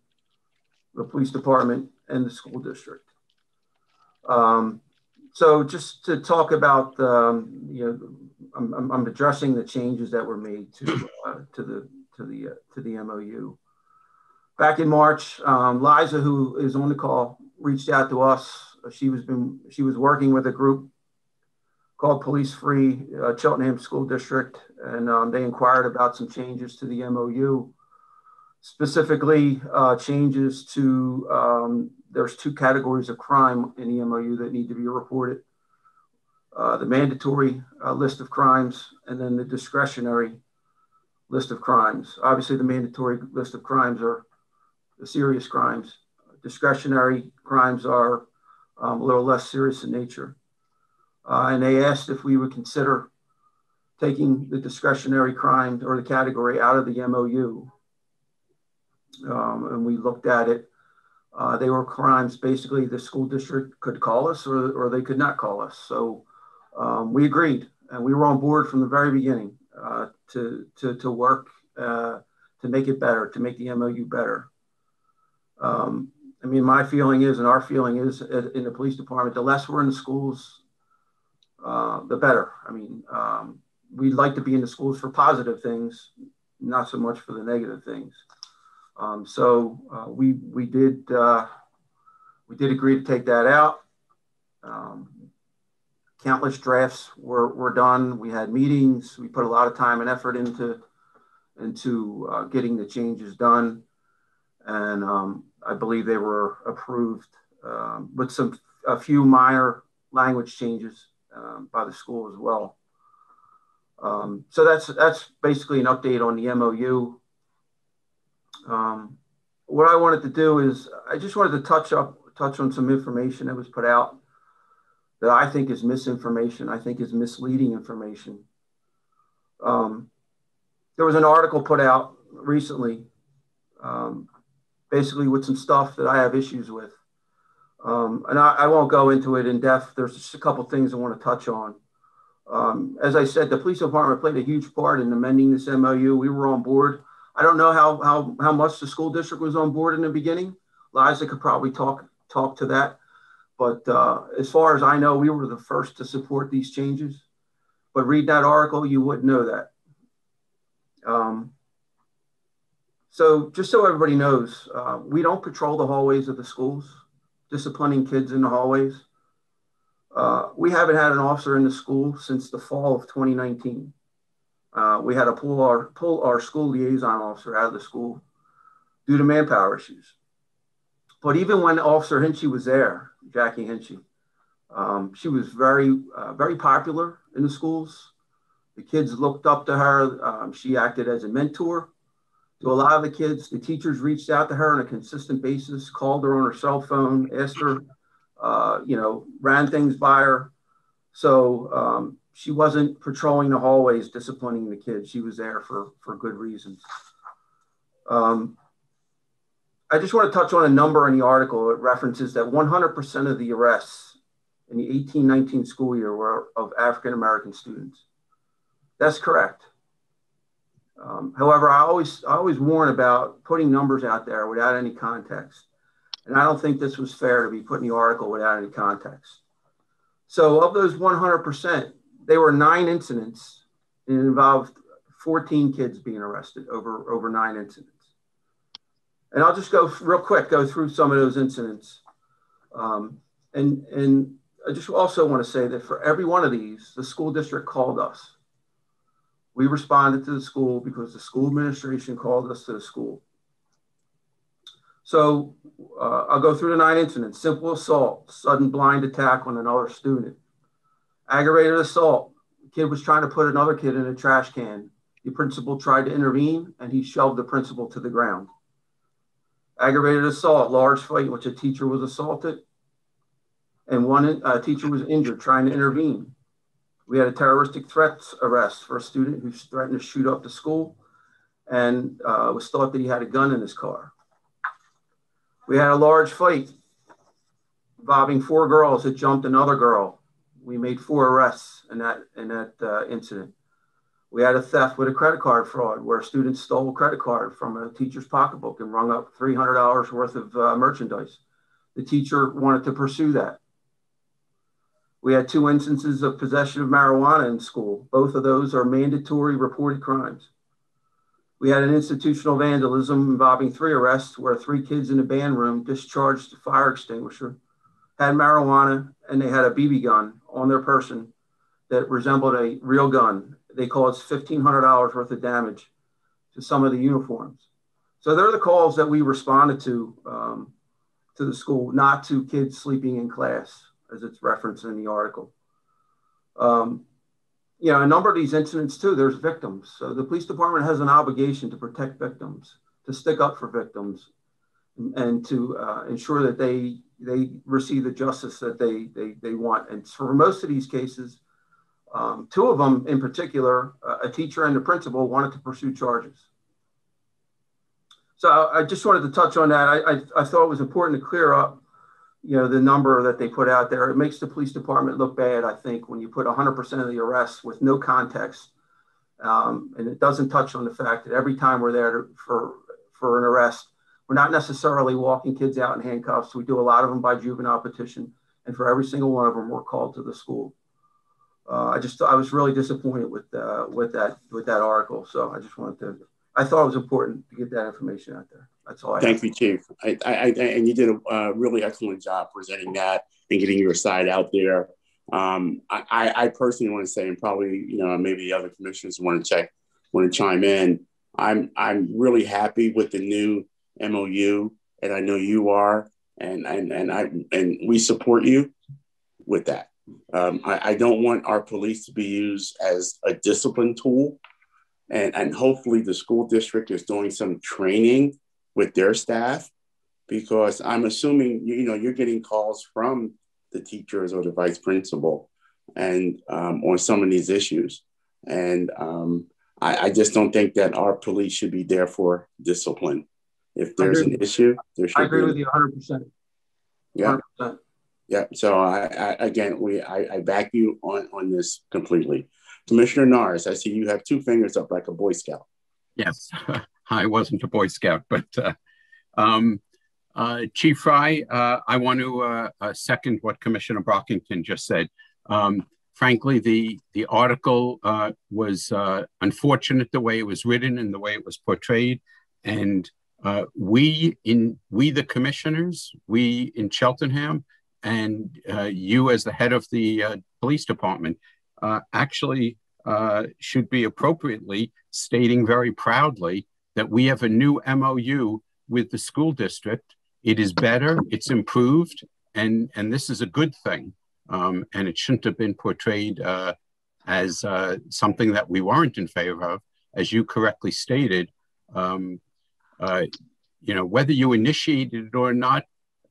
Speaker 4: the police department and the school district. Um, so just to talk about, um, you know, I'm, I'm, addressing the changes that were made to uh, to the to the uh, to the MOU. Back in March, um, Liza, who is on the call, reached out to us. She was been she was working with a group called Police Free uh, Cheltenham School District, and um, they inquired about some changes to the MOU, specifically uh, changes to um, there's two categories of crime in the MOU that need to be reported. Uh, the mandatory uh, list of crimes and then the discretionary list of crimes. Obviously, the mandatory list of crimes are the serious crimes. Discretionary crimes are um, a little less serious in nature. Uh, and they asked if we would consider taking the discretionary crime or the category out of the MOU. Um, and we looked at it. Uh, they were crimes basically the school district could call us or, or they could not call us. So um, we agreed and we were on board from the very beginning. Uh, to, to, to work uh, to make it better, to make the MOU better. Um, I mean, my feeling is, and our feeling is in the police department, the less we're in the schools, uh, the better. I mean, um, we'd like to be in the schools for positive things, not so much for the negative things. Um, so uh, we we did uh, we did agree to take that out. Um, countless drafts were, were done. We had meetings. We put a lot of time and effort into into uh, getting the changes done, and um, I believe they were approved um, with some a few minor language changes um, by the school as well. Um, so that's that's basically an update on the MOU. Um, what I wanted to do is I just wanted to touch up touch on some information that was put out that I think is misinformation. I think is misleading information. Um, there was an article put out recently, um, basically with some stuff that I have issues with. Um, and I, I, won't go into it in depth. There's just a couple things I want to touch on. Um, as I said, the police department played a huge part in amending this MOU. We were on board. I don't know how, how, how much the school district was on board in the beginning. Liza could probably talk, talk to that. But uh, as far as I know, we were the first to support these changes. But read that article, you wouldn't know that. Um, so just so everybody knows, uh, we don't patrol the hallways of the schools, disciplining kids in the hallways. Uh, we haven't had an officer in the school since the fall of 2019. Uh, we had to pull our pull our school liaison officer out of the school due to manpower issues. But even when Officer Hinchy was there, Jackie Hinchy, um, she was very uh, very popular in the schools. The kids looked up to her. Um, she acted as a mentor to a lot of the kids. The teachers reached out to her on a consistent basis, called her on her cell phone, asked her, uh, you know, ran things by her. So um, she wasn't patrolling the hallways disciplining the kids. She was there for, for good reasons. Um, I just want to touch on a number in the article. It references that 100% of the arrests in the 1819 school year were of African American students. That's correct. Um, however, I always, I always warn about putting numbers out there without any context. And I don't think this was fair to be put in the article without any context. So of those 100%, there were nine incidents and it involved 14 kids being arrested over, over nine incidents. And I'll just go real quick, go through some of those incidents. Um, and, and I just also want to say that for every one of these, the school district called us. We responded to the school because the school administration called us to the school. So uh, I'll go through the nine incidents. Simple assault, sudden blind attack on another student. Aggravated assault, kid was trying to put another kid in a trash can. The principal tried to intervene and he shoved the principal to the ground. Aggravated assault, large fight in which a teacher was assaulted and one uh, teacher was injured trying to intervene. We had a terroristic threats arrest for a student who threatened to shoot up the school and uh, was thought that he had a gun in his car. We had a large fight involving four girls that jumped another girl. We made four arrests in that, in that uh, incident. We had a theft with a credit card fraud where a student stole a credit card from a teacher's pocketbook and rung up $300 worth of uh, merchandise. The teacher wanted to pursue that. We had two instances of possession of marijuana in school. Both of those are mandatory reported crimes. We had an institutional vandalism involving three arrests where three kids in a band room discharged a fire extinguisher, had marijuana, and they had a BB gun on their person that resembled a real gun. They caused $1,500 worth of damage to some of the uniforms. So they're the calls that we responded to um, to the school, not to kids sleeping in class as it's referenced in the article. Um, you know, a number of these incidents too, there's victims. So the police department has an obligation to protect victims, to stick up for victims, and to uh, ensure that they they receive the justice that they they, they want. And for most of these cases, um, two of them in particular, uh, a teacher and a principal wanted to pursue charges. So I just wanted to touch on that. I, I, I thought it was important to clear up you know, the number that they put out there. It makes the police department look bad, I think, when you put 100% of the arrests with no context. Um, and it doesn't touch on the fact that every time we're there to, for, for an arrest, we're not necessarily walking kids out in handcuffs. We do a lot of them by juvenile petition. And for every single one of them, we're called to the school. Uh, I just, I was really disappointed with, uh, with that, with that article. So I just wanted to, I thought it was important to get that information out there. That's all I
Speaker 3: Thank
Speaker 4: have.
Speaker 3: you, Chief. I, I, I, and you did a really excellent job presenting that and getting your side out there. Um, I, I personally want to say, and probably you know maybe the other commissioners want to check, want to chime in. I'm I'm really happy with the new MOU, and I know you are, and and and I and we support you with that. Um, I, I, don't want our police to be used as a discipline tool. And, and hopefully the school district is doing some training with their staff because I'm assuming, you know, you're getting calls from the teachers or the vice principal and um, on some of these issues. And um, I, I, just don't think that our police should be there for discipline. If there's an issue, there should
Speaker 4: I agree
Speaker 3: be.
Speaker 4: with you 100%.
Speaker 3: Yeah. 100%. Yeah. So I, I again, we I, I, back you on on this completely. Commissioner Norris, I see you have two fingers up like a Boy Scout.
Speaker 1: Yes, <laughs> I wasn't a Boy Scout, but uh, um, uh, Chief Fry, uh, I want to uh, uh, second what Commissioner Brockington just said. Um, frankly, the the article uh, was unfortunate the way it was written and the way it was portrayed, and we in we the commissioners, we in Cheltenham, and you as the head of the police department, actually should be appropriately stating very proudly that we have a new MOU with the school district it is better, it's improved, and and this is a good thing. Um, and it shouldn't have been portrayed uh, as uh, something that we weren't in favor of, as you correctly stated. Um, uh, you know, whether you initiated it or not,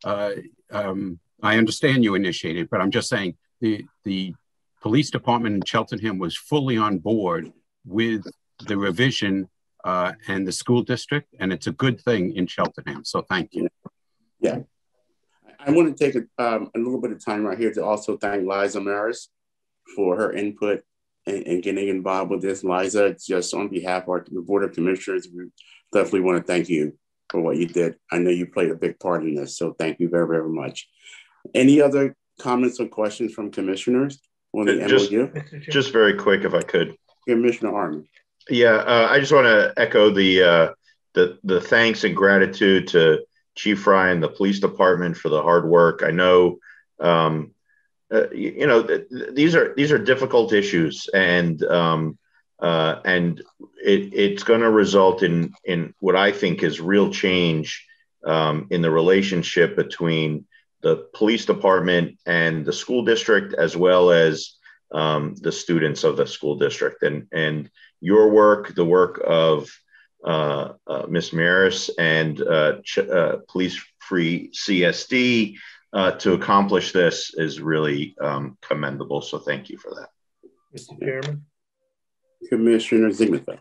Speaker 1: uh, um, I understand you initiated, but I'm just saying the the police department in Cheltenham was fully on board with the revision uh, and the school district, and it's a good thing in Cheltenham. So thank you.
Speaker 3: Yeah. I want to take a, um, a little bit of time right here to also thank Liza Maris for her input and, and, getting involved with this. Liza, just on behalf of our the Board of Commissioners, we definitely want to thank you for what you did. I know you played a big part in this, so thank you very, very much. Any other comments or questions from commissioners on the
Speaker 10: just,
Speaker 3: MOU?
Speaker 10: Just very quick, if I could.
Speaker 3: Commissioner Areman.
Speaker 10: Yeah, uh, I just want to echo the uh, the the thanks and gratitude to Chief Fry and the police department for the hard work. I know, um, uh, you, you, know, th- these are these are difficult issues, and um, uh, and it, it's going to result in in what I think is real change um, in the relationship between the police department and the school district, as well as um, the students of the school district, and and your work, the work of uh, uh, Ms. Maris and uh, uh, Police Free CSD uh, to accomplish this is really um, commendable. So thank you for that.
Speaker 5: Mr. Chairman.
Speaker 3: Commissioner Ziegler.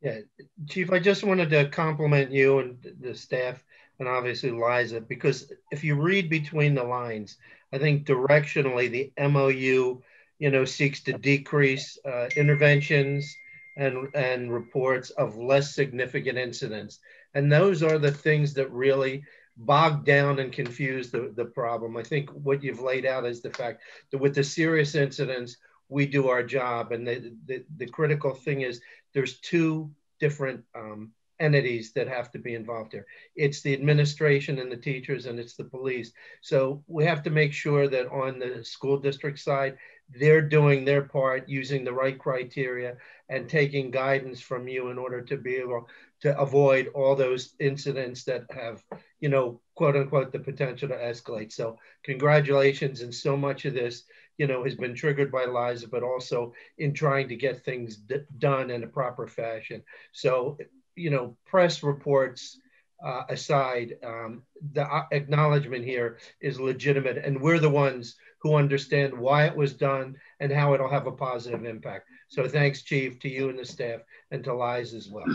Speaker 5: Yeah, Chief, I just wanted to compliment you and the staff and obviously Liza, because if you read between the lines, I think directionally the MOU, you know, seeks to decrease uh, interventions, and, and reports of less significant incidents. And those are the things that really bog down and confuse the, the problem. I think what you've laid out is the fact that with the serious incidents, we do our job. And the, the, the critical thing is there's two different um, entities that have to be involved here. It's the administration and the teachers, and it's the police. So we have to make sure that on the school district side, they're doing their part using the right criteria and taking guidance from you in order to be able to avoid all those incidents that have, you know, quote unquote, the potential to escalate. So congratulations. And so much of this, you know, has been triggered by Liza, but also in trying to get things done in a proper fashion. So, you know, press reports, uh, aside, um, the acknowledgement here is legitimate, and we're the ones who understand why it was done and how it'll have a positive impact. So thanks, Chief, to you and the staff, and to Liz as well.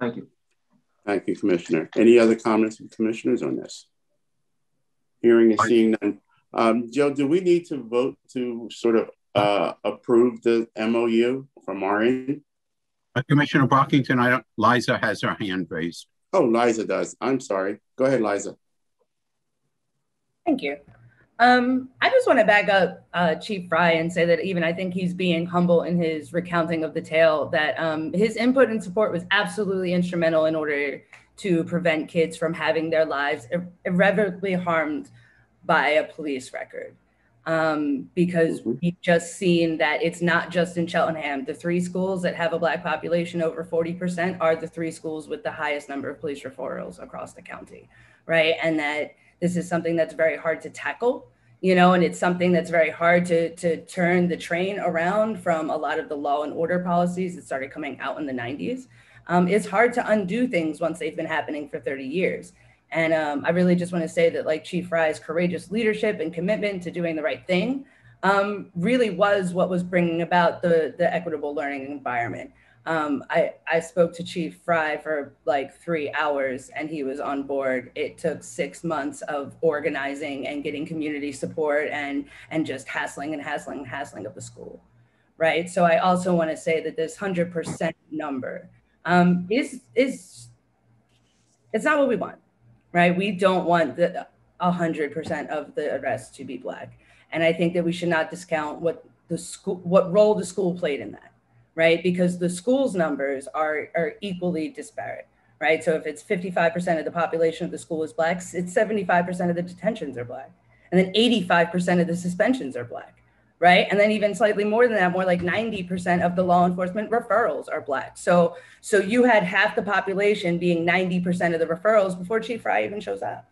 Speaker 4: Thank you.
Speaker 3: Thank you, Commissioner. Any other comments from commissioners on this? Hearing and seeing none. Um, Joe, do we need to vote to sort of uh, approve the MOU from our end?
Speaker 1: Uh, Commissioner Brockington, I don't, Liza has her hand raised.
Speaker 3: Oh, Liza does. I'm sorry. Go ahead, Liza.
Speaker 13: Thank you. Um, I just want to back up uh, Chief Fry and say that even I think he's being humble in his recounting of the tale, that um, his input and support was absolutely instrumental in order to prevent kids from having their lives irreparably harmed by a police record um, because mm-hmm. we've just seen that it's not just in Cheltenham. The three schools that have a Black population over 40% are the three schools with the highest number of police referrals across the county, right? And that this is something that's very hard to tackle, you know, and it's something that's very hard to, to turn the train around from a lot of the law and order policies that started coming out in the 90s. Um, it's hard to undo things once they've been happening for 30 years. And um, I really just want to say that like Chief Fry's courageous leadership and commitment to doing the right thing um, really was what was bringing about the, the equitable learning environment. Um, I, I spoke to Chief Fry for like three hours and he was on board. It took six months of organizing and getting community support and, and just hassling and hassling and hassling of the school, right? So I also want to say that this 100% number um, is, is, it's not what we want, right? We don't want the 100% of the arrests to be Black. And I think that we should not discount what the school, what role the school played in that right? Because the school's numbers are, are equally disparate, right? So if it's 55% of the population of the school is black, it's 75% of the detentions are black. And then 85% of the suspensions are black, right? And then even slightly more than that, more like 90% of the law enforcement referrals are black. So, so you had half the population being 90% of the referrals before Chief Fry even shows up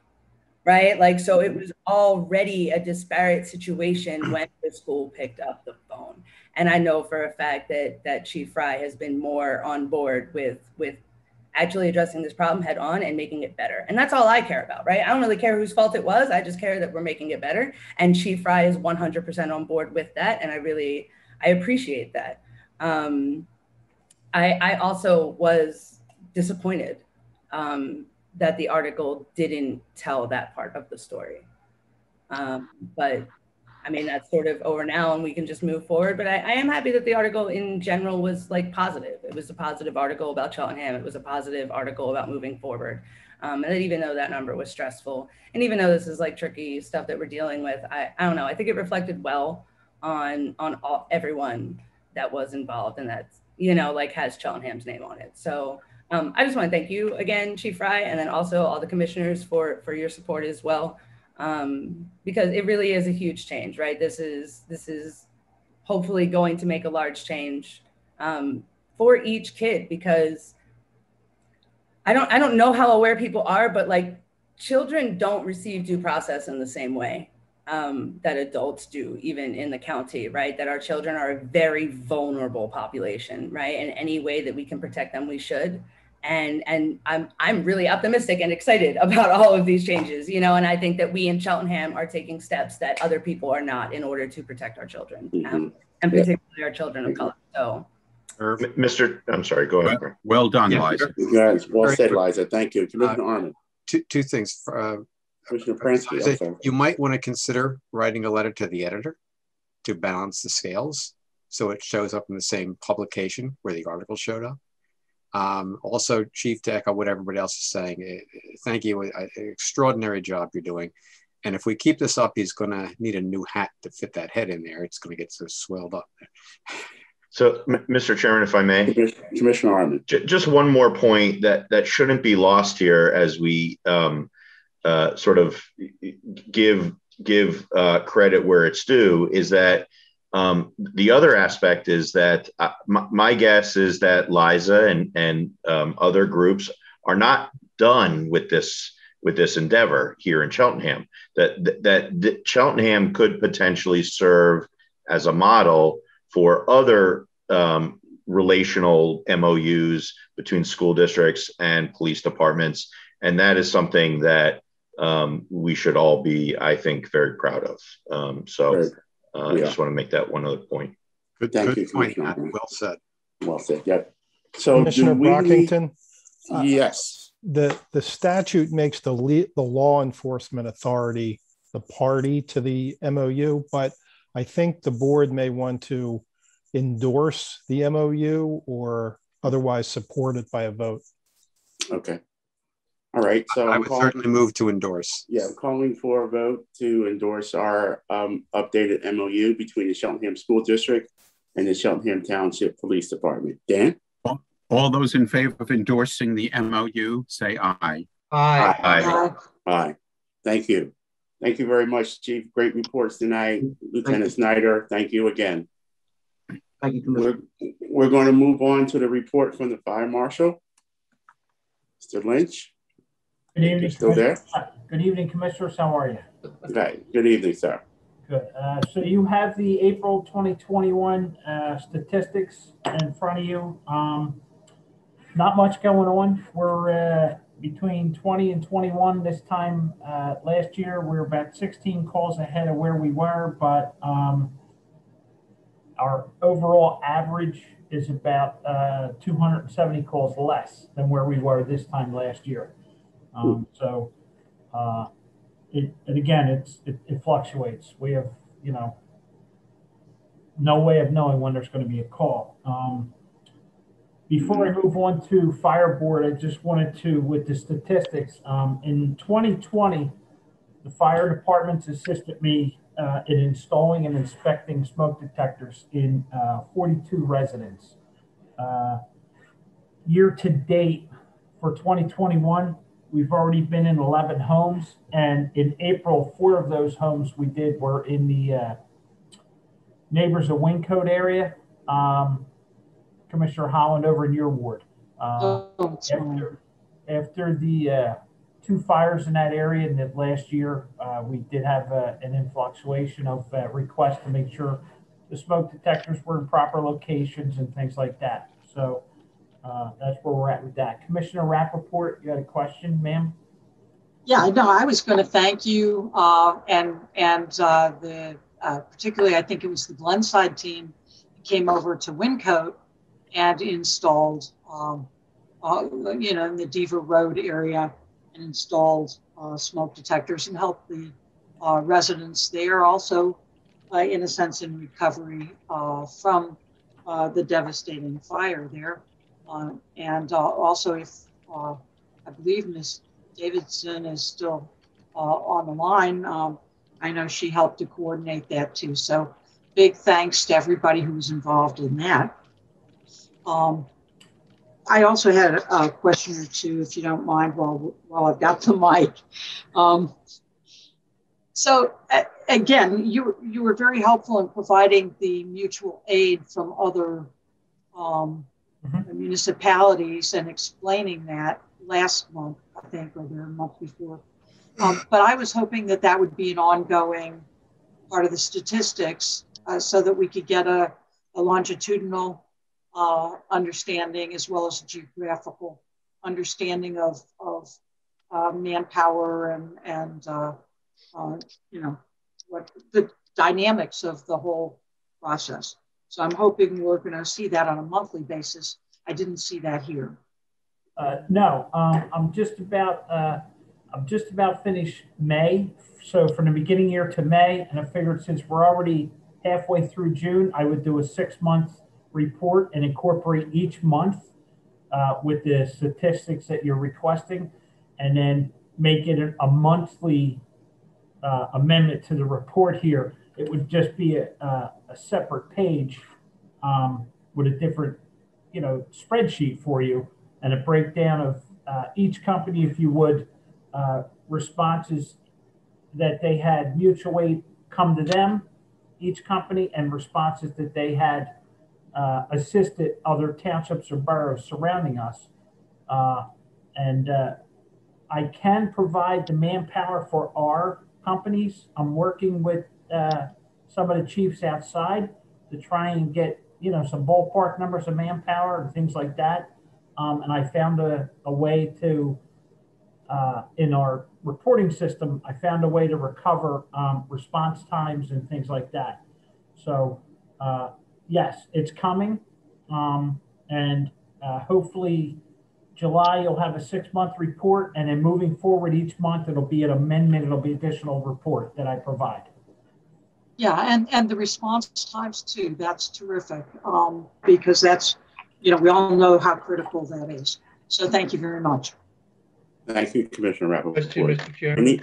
Speaker 13: right? Like, so it was already a disparate situation <clears throat> when the school picked up the phone. And I know for a fact that that Chief Fry has been more on board with with actually addressing this problem head on and making it better. And that's all I care about, right? I don't really care whose fault it was. I just care that we're making it better. And Chief Fry is 100% on board with that. And I really, I appreciate that. Um, I, I also was disappointed um, that the article didn't tell that part of the story. Um, but I mean, that's sort of over now and we can just move forward. But I, I, am happy that the article in general was like positive. It was a positive article about Cheltenham. It was a positive article about moving forward. Um, and even though that number was stressful, and even though this is like tricky stuff that we're dealing with, I, I don't know. I think it reflected well on on all, everyone that was involved, and that's you know like has Cheltenham's name on it. So um, I just want to thank you again, Chief Fry, and then also all the commissioners for for your support as well um, because it really is a huge change, right? This is this is hopefully going to make a large change um, for each kid because I don't I don't know how aware people are, but like children don't receive due process in the same way um, that adults do, even in the county, right? That our children are a very vulnerable population, right? And any way that we can protect them, we should and and I'm I'm really optimistic and excited <laughs> about all of these changes, you know, and I think that we in Cheltenham are taking steps that other people are not in order to protect our children, mm-hmm. um, and particularly yeah. our children of color. So,
Speaker 10: Mr. I'm sorry, go ahead.
Speaker 1: Well, well done, yeah, Liza.
Speaker 3: Yes, well Very said, quick. Liza. Thank you, Commissioner uh, Areman.
Speaker 9: Two two things. Uh,
Speaker 3: Commissioner Pransky,
Speaker 9: you might want to consider writing a letter to the editor to balance the scales so it shows up in the same publication where the article showed up. Um, also, Chief, to echo what everybody else is saying, eh, thank you. An extraordinary job you're doing. And if we keep this up, he's going to need a new hat to fit that head in there. It's going to get so swelled up.
Speaker 10: So, Mr. Chairman, if I may,
Speaker 3: Commissioner Areman,
Speaker 10: just one more point that that shouldn't be lost here as we um, uh, sort of give give uh, credit where it's due is that um, the other aspect is that uh, my, my, guess is that Liza and and um, other groups are not done with this with this endeavor here in Cheltenham. That, that that Cheltenham could potentially serve as a model for other um, relational MOUs between school districts and police departments, and that is something that um, we should all be, I think, very proud of. Um, so. Right uh, yeah. I just want to make that one other point.
Speaker 9: Good, Thank good you, point. Well said.
Speaker 3: Well said. Yeah. So,
Speaker 2: Commissioner Brockington.
Speaker 3: Uh, yes.
Speaker 2: The the statute makes the le- the law enforcement authority the party to the MOU, but I think the board may want to endorse the MOU or otherwise support it by a vote.
Speaker 3: Okay. All right, so
Speaker 9: I would calling, certainly move to endorse.
Speaker 3: Yeah, I'm calling for a vote to endorse our um, updated MOU between the Cheltenham School District and the Cheltenham Township Police Department. Dan?
Speaker 1: All those in favor of endorsing the MOU, say
Speaker 5: aye.
Speaker 3: Aye. Aye. Aye. aye. Thank you. Thank you very much, Chief. Great reports tonight. Lieutenant thank Snyder, thank you again.
Speaker 4: Thank you,
Speaker 3: We're, we're going to move on to the report from the Fire Marshal. Mr. Lynch.
Speaker 16: Good evening.
Speaker 3: Still there?
Speaker 16: Good evening, Commissioners. How are you?
Speaker 3: Okay. Good evening, sir.
Speaker 16: Good. Uh, so you have the April 2021 uh, statistics in front of you. Um, not much going on. We're uh, between 20 and 21 this time uh, last year. We are about 16 calls ahead of where we were, but um, our overall average is about uh, 270 calls less than where we were this time last year. Um, so, uh, it, and again, it's it, it fluctuates. We have, you know, no way of knowing when there's going to be a call. Um, before I move on to fire board, I just wanted to, with the statistics, um, in 2020, the fire departments assisted me uh, in installing and inspecting smoke detectors in uh, 42 residents. Uh, year to date for 2021, we've already been in 11 homes, and in April, four of those homes we did were in the uh, neighbors of Wyncote area. Um, Commissioner Holland over in your ward. Uh, oh, after, after the uh, two fires in that area in the last year, uh, we did have uh, an influxuation of uh, requests to make sure the smoke detectors were in proper locations and things like that. So uh, that's where we're at with that. Commissioner Rappaport, you had a question, ma'am?
Speaker 6: Yeah, no, I was going to thank you and and the particularly I think it was the Glenside team came over to Wyncote and installed, um, uh, you know, in the Diva Road area and installed uh, smoke detectors and helped the uh, residents there also, uh, in a sense, in recovery uh, from uh, the devastating fire there. And also, if I believe Ms. Davidson is still on the line, um, I know she helped to coordinate that too. So, big thanks to everybody who was involved in that. Um, I also had a question or two, if you don't mind, while while I've got the mic. Um, so again, you you were very helpful in providing the mutual aid from other um, mm-hmm. municipalities and explaining that last month, I think, or the month before. Um, but I was hoping that that would be an ongoing part of the statistics, uh, so that we could get a, a longitudinal uh, understanding as well as a geographical understanding of, of uh, manpower and, and uh, uh, you know, what the dynamics of the whole process. So I'm hoping we're going to see that on a monthly basis. I didn't see that here.
Speaker 16: Uh, no, um, I'm just about uh, I'm just about finished May. So from the beginning year to May, and I figured since we're already halfway through June, I would do a six month report and incorporate each month uh, with the statistics that you're requesting, and then make it a, monthly uh, amendment to the report here. It would just be a, a, separate page um, with a different, you know, spreadsheet for you and a breakdown of uh, each company, if you would, uh, responses that they had mutual aid come to them, each company, and responses that they had uh, assisted other townships or boroughs surrounding us. Uh, and uh, I can provide the manpower for our companies. I'm working with uh, some of the chiefs outside to try and get, you know, some ballpark numbers of manpower and things like that. Um, and I found a, a way to, uh, in our reporting system, I found a way to recover um, response times and things like that. So uh, yes, it's coming. Um, and uh, hopefully July, you'll have a six month report. And then moving forward each month, it'll be an amendment, it'll be additional report that I provide.
Speaker 6: Yeah, and, and the response times too, that's terrific um, because that's, you know, we all know how critical that is. So thank you very much.
Speaker 3: Thank you, Commissioner Rappaport. Question, Mr. Chairman.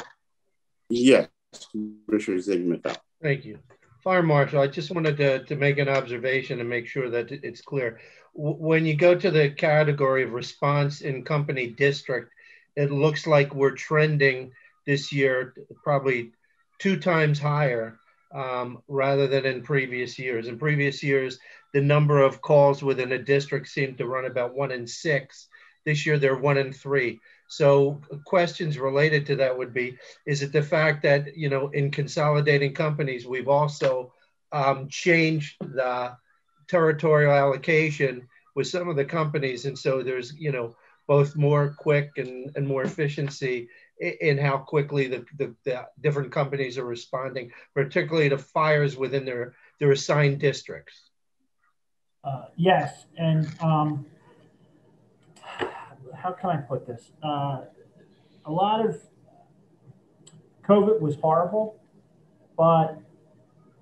Speaker 3: yes, Commissioner Zygmunt.
Speaker 5: Thank you. Fire Marshal, I just wanted to, to make an observation and make sure that it's clear. when you go to the category of response in company district, it looks like we're trending this year probably two times higher um, rather than in previous years. In previous years, the number of calls within a district seemed to run about one in six. This year, they're one in three. So questions related to that would be, is it the fact that, you know, in consolidating companies, we've also um, changed the territorial allocation with some of the companies. And so there's, you know, both more quick and, and more efficiency in, how quickly the, the, the, different companies are responding, particularly to fires within their, their assigned districts.
Speaker 16: Uh, yes, and um, how can I put this? Uh, a lot of COVID was horrible, but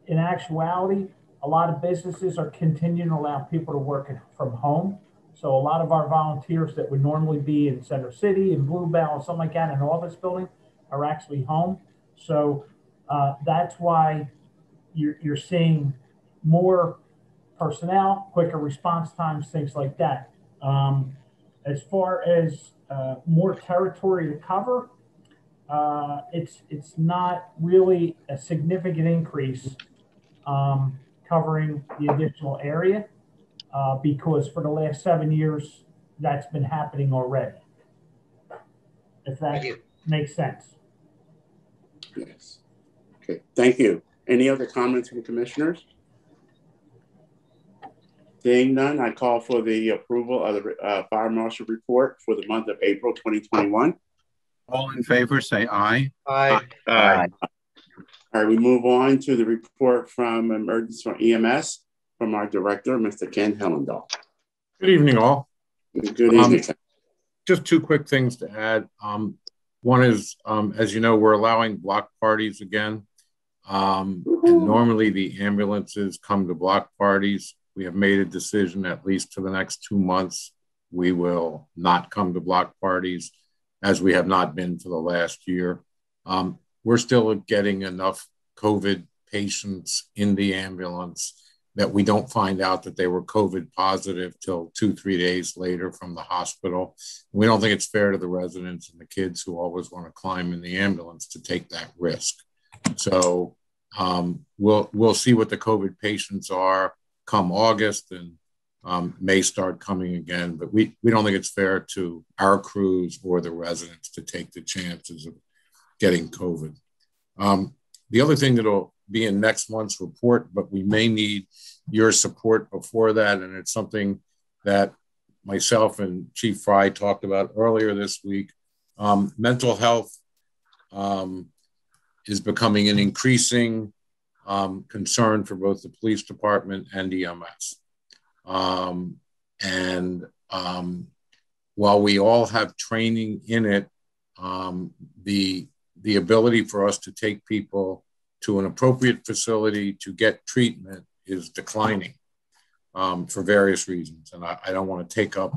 Speaker 16: in actuality, a lot of businesses are continuing to allow people to work from home. So a lot of our volunteers that would normally be in Center City and Bluebell and something like that in an office building are actually home. So uh, that's why you're, you're seeing more personnel, quicker response times, things like that. Um, as far as uh, more territory to cover, uh, it's it's not really a significant increase um, covering the additional area uh, because for the last seven years that's been happening already. If that makes sense.
Speaker 3: Yes. Okay. Thank you. Any other comments from commissioners? Seeing none, I call for the approval of the uh, fire marshal report for the month of April 2021.
Speaker 1: All in favor, say aye.
Speaker 5: Aye.
Speaker 3: Aye. All right, we move on to the report from emergency from EMS from our director, Mr. Ken Hellendahl.
Speaker 17: Good evening, all.
Speaker 3: Good evening.
Speaker 17: Um, just two quick things to add. Um, one is, um, as you know, we're allowing block parties again. Um, and normally the ambulances come to block parties. We have made a decision, at least for the next two months, we will not come to block parties as we have not been for the last year. Um, we're still getting enough COVID patients in the ambulance that we don't find out that they were COVID positive till two, three days later from the hospital. We don't think it's fair to the residents and the kids who always want to climb in the ambulance to take that risk. So um, we'll we'll see what the COVID patients are come August and um, may start coming again. But we, we don't think it's fair to our crews or the residents to take the chances of getting COVID. Um, the other thing that'll be in next month's report, but we may need your support before that. And it's something that myself and Chief Fry talked about earlier this week. Um, mental health um, is becoming an increasing um, concern for both the police department and EMS. Um, and um, while we all have training in it, um, the the ability for us to take people to an appropriate facility to get treatment is declining um, for various reasons. And I, I don't want to take up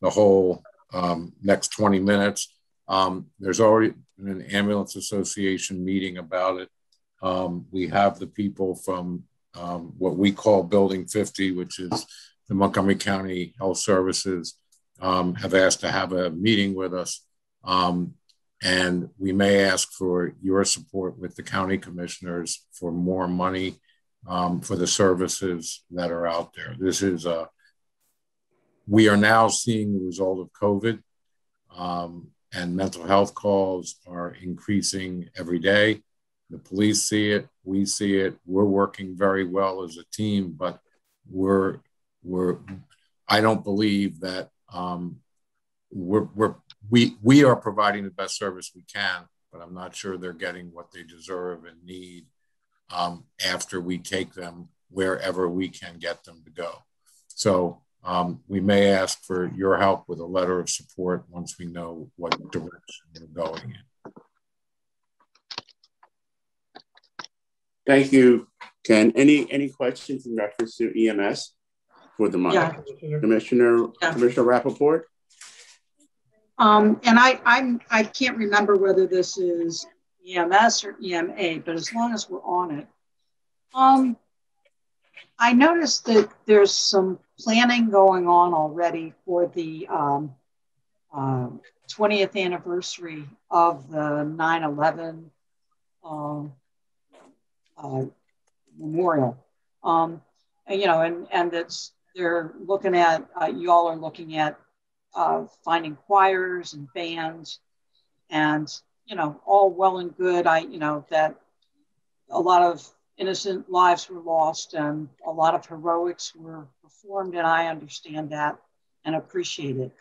Speaker 17: the whole um, next 20 minutes. Um, there's already an ambulance association meeting about it. Um, we have the people from um, what we call Building 50, which is the Montgomery County Health Services, um, have asked to have a meeting with us. Um, and we may ask for your support with the county commissioners for more money um, for the services that are out there. This is a, we are now seeing the result of COVID um, and mental health calls are increasing every day. The police see it, we see it. We're working very well as a team, but we're we're I don't believe that um, we're, we're we we are providing the best service we can, but I'm not sure they're getting what they deserve and need um, after we take them wherever we can get them to go. So um, we may ask for your help with a letter of support once we know what direction we're going in.
Speaker 3: Thank you, Ken. Any any questions in reference to EMS for the month?
Speaker 6: Yeah.
Speaker 3: Commissioner
Speaker 6: Yeah.
Speaker 3: Commissioner Rappaport?
Speaker 6: Um, and I, I'm, I can't remember whether this is EMS or EMA, but as long as we're on it. Um, I noticed that there's some planning going on already for the um, uh, 20th anniversary of the 9 11 um, uh, memorial. Um, and, you know, and, and it's, they're looking at, uh, y'all are looking at uh, finding choirs and bands, and you know, all well and good. I, you know, that a lot of innocent lives were lost and a lot of heroics were performed, and I understand that and appreciate it.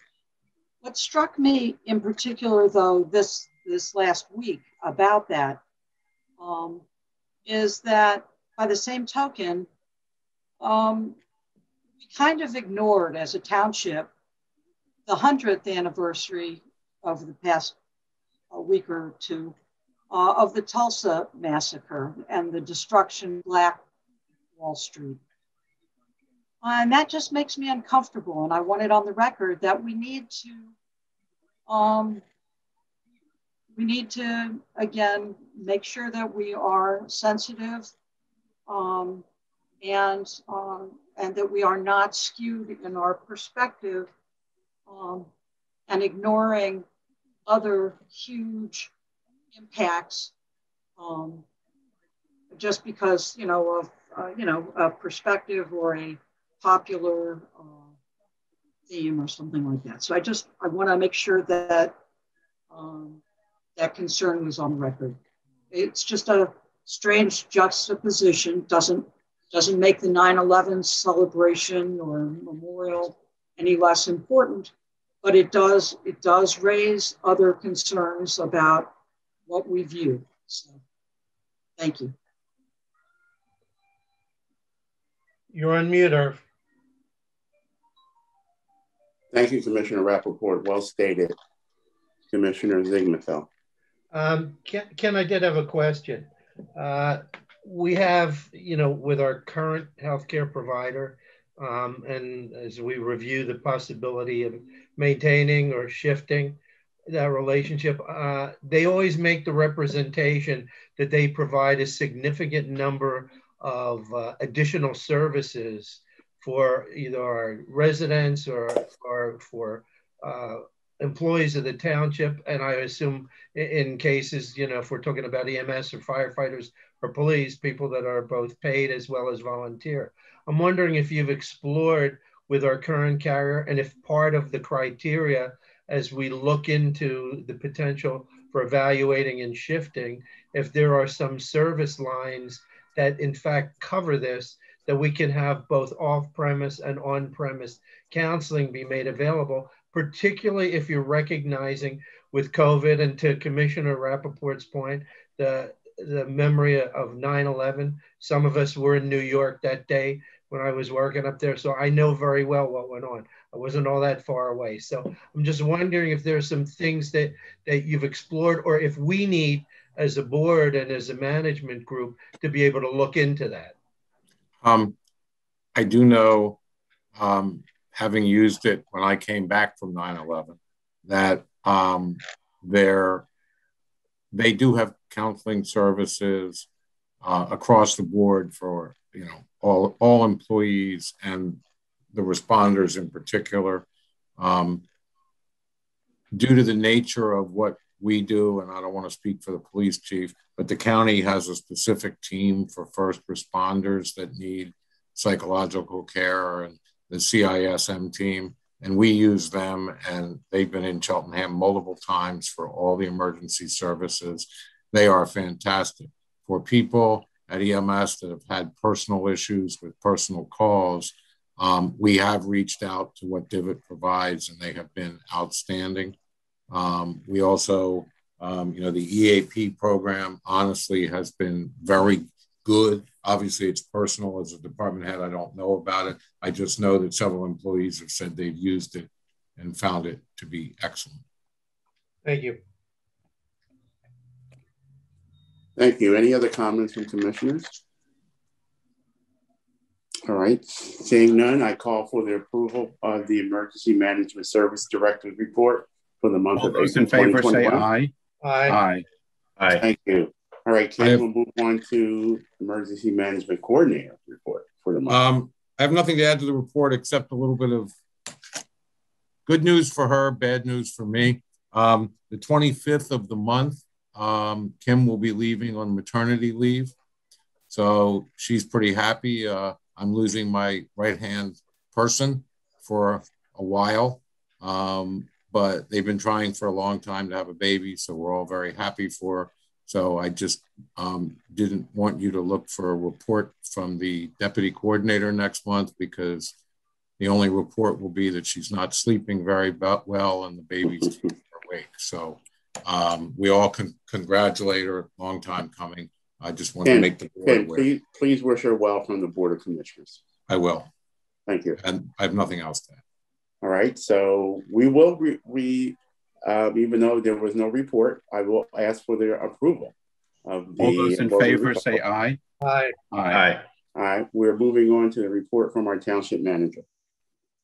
Speaker 6: What struck me in particular, though, this this last week about that um, is that by the same token, um, we kind of ignored as a township the 100th anniversary over the past week or two uh, of the Tulsa massacre and the destruction of Black Wall Street. And that just makes me uncomfortable. And I want it on the record that we need to, um, we need to, again, make sure that we are sensitive um, and, um, and that we are not skewed in our perspective um, and ignoring other huge impacts um, just because, you know, of, uh, you know, a perspective or a popular uh, theme or something like that. So I just, I want to make sure that um, that concern was on record. It's just a strange juxtaposition, doesn't, doesn't make the 9-11 celebration or memorial any less important, but it does, it does raise other concerns about what we view. So thank you.
Speaker 5: You're on mute, Irv.
Speaker 3: Thank you, Commissioner Rappaport. Well stated. Commissioner Zygmund-Felt.
Speaker 5: Um, Ken, Ken, I did have a question. Uh, we have, you know, with our current healthcare provider, um, and as we review the possibility of maintaining or shifting, that relationship, uh, they always make the representation that they provide a significant number of uh, additional services for either our residents or, or for uh, employees of the township. And I assume in cases, you know, if we're talking about EMS or firefighters or police, people that are both paid as well as volunteer. I'm wondering if you've explored with our current carrier and if part of the criteria as we look into the potential for evaluating and shifting, if there are some service lines that in fact cover this, that we can have both off-premise and on-premise counseling be made available, particularly if you're recognizing with COVID and to Commissioner Rappaport's point, the, the memory of 9-11. Some of us were in New York that day when I was working up there, so I know very well what went on. I wasn't all that far away. So I'm just wondering if there's some things that, that you've explored or if we need as a board and as a management group to be able to look into that.
Speaker 17: Um, I do know, um, having used it when I came back from 9-11, that um, they they do have counseling services uh, across the board for you know all all employees and the responders in particular. Um, due to the nature of what we do, and I don't want to speak for the police chief, but the county has a specific team for first responders that need psychological care and the CISM team. And we use them, and they've been in Cheltenham multiple times for all the emergency services. They are fantastic. For people at EMS that have had personal issues with personal calls, um, we have reached out to what Divot provides, and they have been outstanding. Um, we also, um, you know, the EAP program honestly has been very good. Obviously, it's personal as a department head. I don't know about it. I just know that several employees have said they've used it and found it to be excellent.
Speaker 5: Thank you.
Speaker 3: Thank you. Any other comments from commissioners? All right, seeing none, I call for the approval of the Emergency Management Service Director's Report for the month
Speaker 1: All
Speaker 3: of
Speaker 1: those
Speaker 3: April
Speaker 1: in favor say
Speaker 3: 2021.
Speaker 1: aye.
Speaker 5: Aye.
Speaker 1: Aye. Aye.
Speaker 3: Thank you. All right,
Speaker 17: I
Speaker 3: Ken,
Speaker 17: have-
Speaker 3: we'll move on to Emergency Management Coordinator Report for the month.
Speaker 17: Um, I have nothing to add to the report except a little bit of good news for her, bad news for me. Um, the 25th of the month, um, Kim will be leaving on maternity leave. So she's pretty happy. Uh, I'm losing my right hand person for a while. Um, but they've been trying for a long time to have a baby, so we're all very happy for her. So I just um, didn't want you to look for a report from the deputy coordinator next month because the only report will be that she's not sleeping very well and the baby's awake. So um, we all can congratulate her. Long time coming. I just want
Speaker 3: and,
Speaker 17: to make the board
Speaker 3: aware. Please, please wish her well from the Board of Commissioners.
Speaker 17: I will.
Speaker 3: Thank you.
Speaker 17: And I have nothing else to add.
Speaker 3: All right. So we will re, re um, even though there was no report, I will ask for their approval of the.
Speaker 1: All those in favor report. say aye.
Speaker 5: Aye.
Speaker 10: Aye.
Speaker 3: All right. We're moving on to the report from our township manager.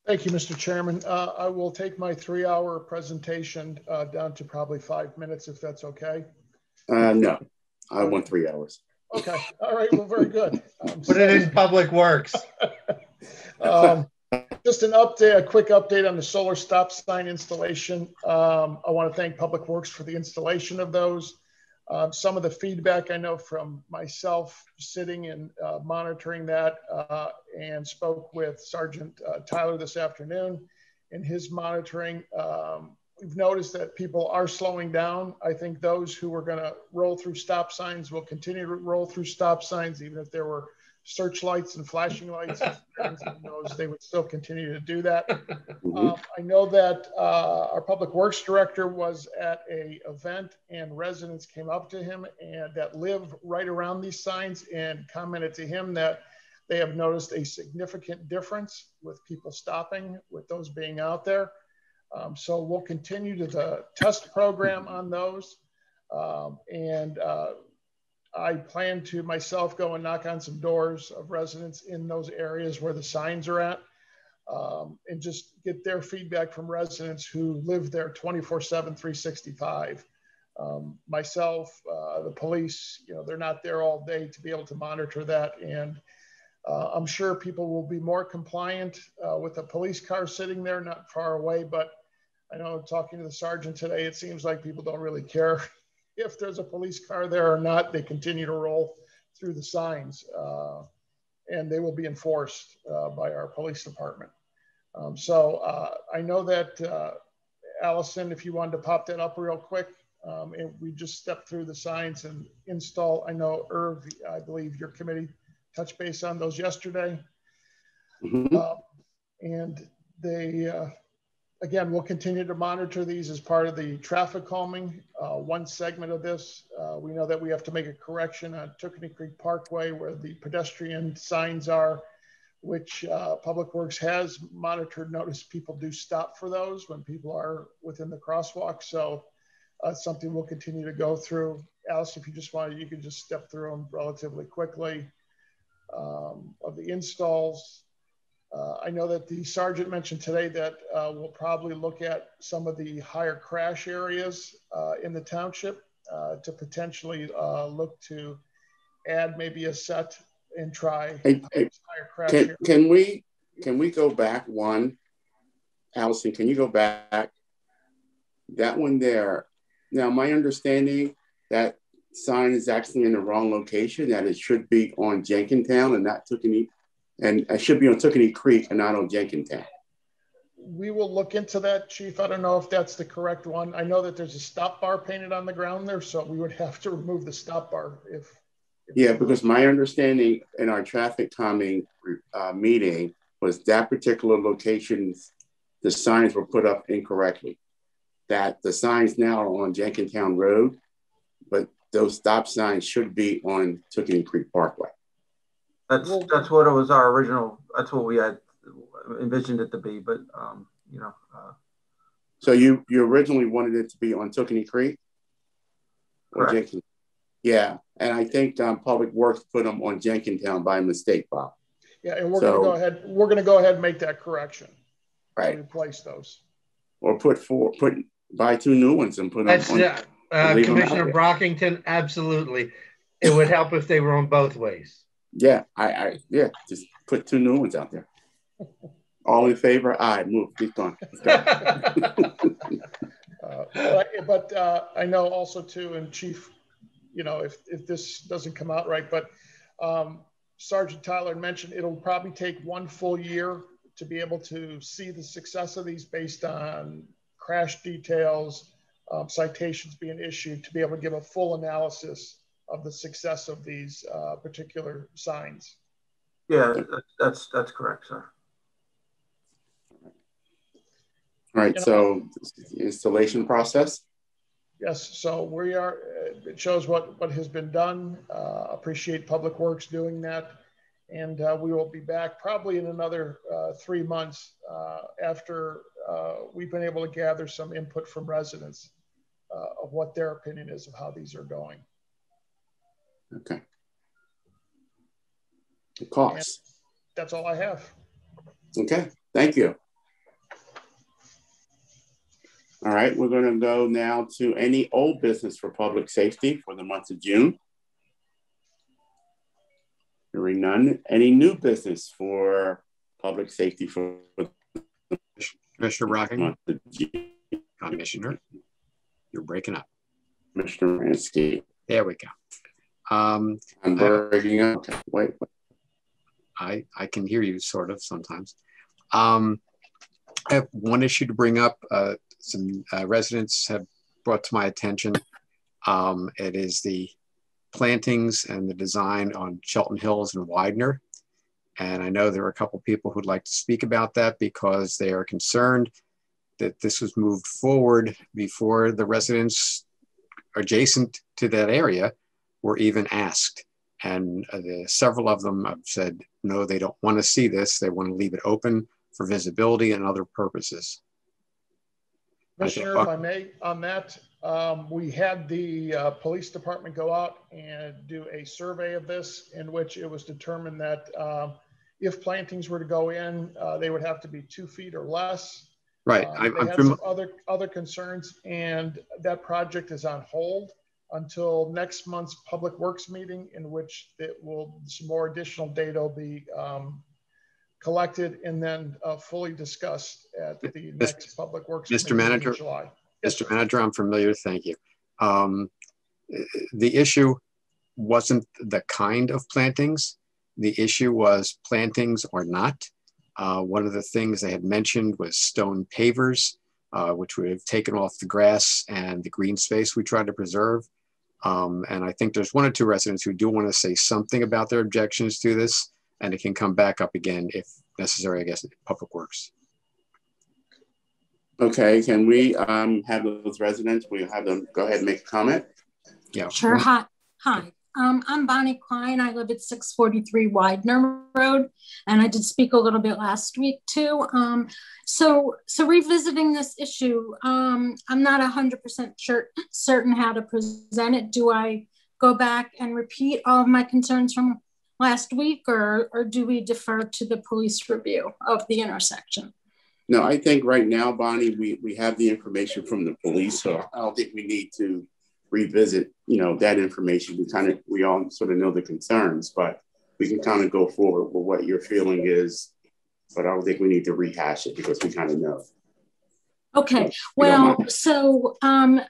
Speaker 18: Thank you, Mr. Chairman. Uh, I will take my three-hour presentation uh, down to probably five minutes, if that's okay.
Speaker 3: Uh, no, I want three hours.
Speaker 18: Okay. All right. Well, very good.
Speaker 5: Um, <laughs> Put it in public works. <laughs>
Speaker 18: um, just an update, a quick update on the solar stop sign installation. Um, I want to thank Public Works for the installation of those. Um, some of the feedback I know from myself sitting and uh, monitoring that uh, and spoke with Sergeant uh, Tyler this afternoon in his monitoring. Um, we've noticed that people are slowing down. I think those who were going to roll through stop signs will continue to roll through stop signs, even if there were searchlights and flashing lights and those, they would still continue to do that. Mm-hmm. Um, I know that uh, our public works director was at a event and residents came up to him and that live right around these signs and commented to him that they have noticed a significant difference with people stopping with those being out there. Um, so we'll continue to the test program on those. Um, and uh, I plan to myself go and knock on some doors of residents in those areas where the signs are at um, and just get their feedback from residents who live there 24 7, 365. Um, myself, uh, the police, you know, they're not there all day to be able to monitor that. And uh, I'm sure people will be more compliant uh, with a police car sitting there not far away. But I know talking to the sergeant today, it seems like people don't really care if there's a police car there or not, they continue to roll through the signs uh, and they will be enforced uh, by our police department. Um, so uh, I know that uh, Allison, if you wanted to pop that up real quick, um, and we just stepped through the signs and install. I know Irv, I believe your committee touched base on those yesterday. Mm -hmm. and they, uh, again, we'll continue to monitor these as part of the traffic calming. Uh, one segment of this, uh, we know that we have to make a correction on Tookany Creek Parkway where the pedestrian signs are, which uh, Public Works has monitored, Notice people do stop for those when people are within the crosswalk. So uh, something we'll continue to go through. Alice, if you just wanted, you could just step through them relatively quickly. Um, of the installs, uh, I know that the sergeant mentioned today that uh, we'll probably look at some of the higher crash areas uh, in the township uh, to potentially uh, look to add maybe a set and try
Speaker 3: hey, hey, higher crash can, areas. Can we can we go back one, Allison? Can you go back? That one there. Now, my understanding that sign is actually in the wrong location. That it should be on Jenkintown and not Tookany and I should be on Tookany Creek and not on Jenkintown.
Speaker 18: We will look into that, Chief. I don't know if that's the correct one. I know that there's a stop bar painted on the ground there, so we would have to remove the stop bar if.
Speaker 3: if yeah, because my understanding in our traffic calming uh, meeting was that particular location, the signs were put up incorrectly. That the signs now are on Jenkintown Road, but those stop signs should be on Tookany Creek Parkway.
Speaker 4: That's that's what it was our original. That's what we had envisioned it to be, but um, you know. Uh,
Speaker 3: so you you originally wanted it to be on Tookany Creek, or Jenkins? Yeah, and I think um, Public Works put them on Jenkintown by mistake, Bob.
Speaker 18: Yeah, and we're so, gonna go ahead. We're gonna go ahead and make that correction.
Speaker 3: Right.
Speaker 18: Replace those.
Speaker 3: Or put four, put buy two new ones and put
Speaker 5: That's,
Speaker 3: them.
Speaker 5: On, uh, Commissioner Brockington, absolutely. It would help if they were on both ways.
Speaker 3: Yeah, I, I yeah, just put two new ones out there. <laughs> All in favor? Aye. Move. Keep going. <laughs> uh,
Speaker 18: but, but uh, I know also too, and Chief, you know, if if this doesn't come out right, but um, Sergeant Tyler mentioned it'll probably take one full year to be able to see the success of these based on crash details, um, citations being issued, to be able to give a full analysis of the success of these uh, particular signs.
Speaker 4: Yeah, that's that's correct, sir.
Speaker 3: All right, so installation process.
Speaker 18: Yes, so we are, uh, it shows what, what has been done. Uh, appreciate Public Works doing that. And uh, we will be back probably in another uh, three months uh, after uh, we've been able to gather some input from residents of what their opinion is of how these are going.
Speaker 3: Okay. The cost.
Speaker 18: And that's all I have.
Speaker 3: Okay, thank you. All right, we're going to go now to any old business for public safety for the month of June. Hearing none. Any new business for public safety for
Speaker 9: Commissioner Rocking? Commissioner, you're breaking up.
Speaker 3: Commissioner Pransky.
Speaker 9: There we go. Um,
Speaker 3: I'm breaking up. Wait, wait.
Speaker 9: I, I can hear you sort of sometimes. Um, I have one issue to bring up. Uh, some uh, residents have brought to my attention. Um, it is the plantings and the design on Chelten Hills and Widener. And I know there are a couple people who'd like to speak about that because they are concerned that this was moved forward before the residents adjacent to that area were even asked. And uh, the, several of them have said, no, they don't want to see this. They want to leave it open for visibility and other purposes.
Speaker 18: Commissioner, if I may, on that, um, we had the uh, police department go out and do a survey of this in which it was determined that um, if plantings were to go in, uh, they would have to be two feet or less.
Speaker 9: Right.
Speaker 18: Um,
Speaker 9: I'm,
Speaker 18: they
Speaker 9: I'm
Speaker 18: had some other other concerns, and that project is on hold until next month's public works meeting, in which it will some more additional data will be um, collected and then uh, fully discussed at the next Public Works
Speaker 9: Mr.
Speaker 18: meeting in
Speaker 9: Manager,
Speaker 18: July.
Speaker 9: Mr. Manager, I'm familiar. Thank you. Um, the issue wasn't the kind of plantings. The issue was plantings or not. Uh, one of the things they had mentioned was stone pavers, uh, which we have taken off the grass and the green space we tried to preserve. Um, and I think there's one or two residents who do want to say something about their objections to this, and it can come back up again if necessary, I guess, Public Works.
Speaker 3: Okay, can we um, have those residents, we have them go ahead and make a comment?
Speaker 9: Yeah.
Speaker 19: Sure. Hi. Hi. Um, I'm Bonnie Klein. I live at 643 Widener Road, and I did speak a little bit last week too. Um, so, so revisiting this issue, um, I'm not 100% sure, certain how to present it. Do I go back and repeat all of my concerns from last week, or, or do we defer to the police review of the intersection?
Speaker 3: No, I think right now, Bonnie, we, we have the information from the police, so I don't think we need to revisit, you know, that information. We kind of, we all sort of know the concerns, but we can kind of go forward with what your feeling is. But I don't think we need to rehash it because we kind of know.
Speaker 19: Okay, well, so um,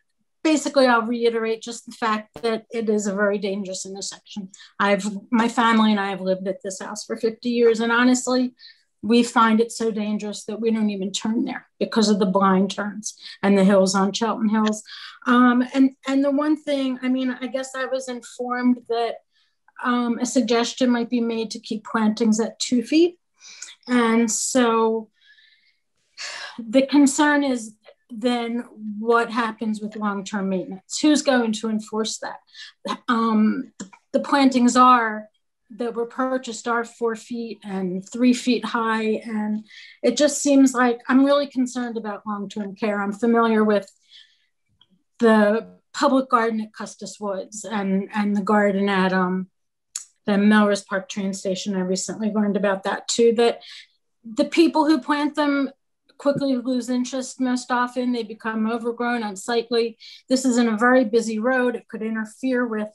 Speaker 19: basically I'll reiterate just the fact that it is a very dangerous intersection. I've, my family and I have lived at this house for 50 years and honestly, we find it so dangerous that we don't even turn there because of the blind turns and the hills on Chelten Hills. Um, and, and the one thing, I mean, I guess I was informed that um, a suggestion might be made to keep plantings at two feet. And so the concern is then what happens with long-term maintenance? Who's going to enforce that? Um, the plantings are that were purchased are four feet and three feet high. And it just seems like I'm really concerned about long term care. I'm familiar with the public garden at Custis Woods and, and the garden at um, the Melrose Park train station. I recently learned about that too, that the people who plant them quickly lose interest most often. They become overgrown, unsightly. This is in a very busy road. It could interfere with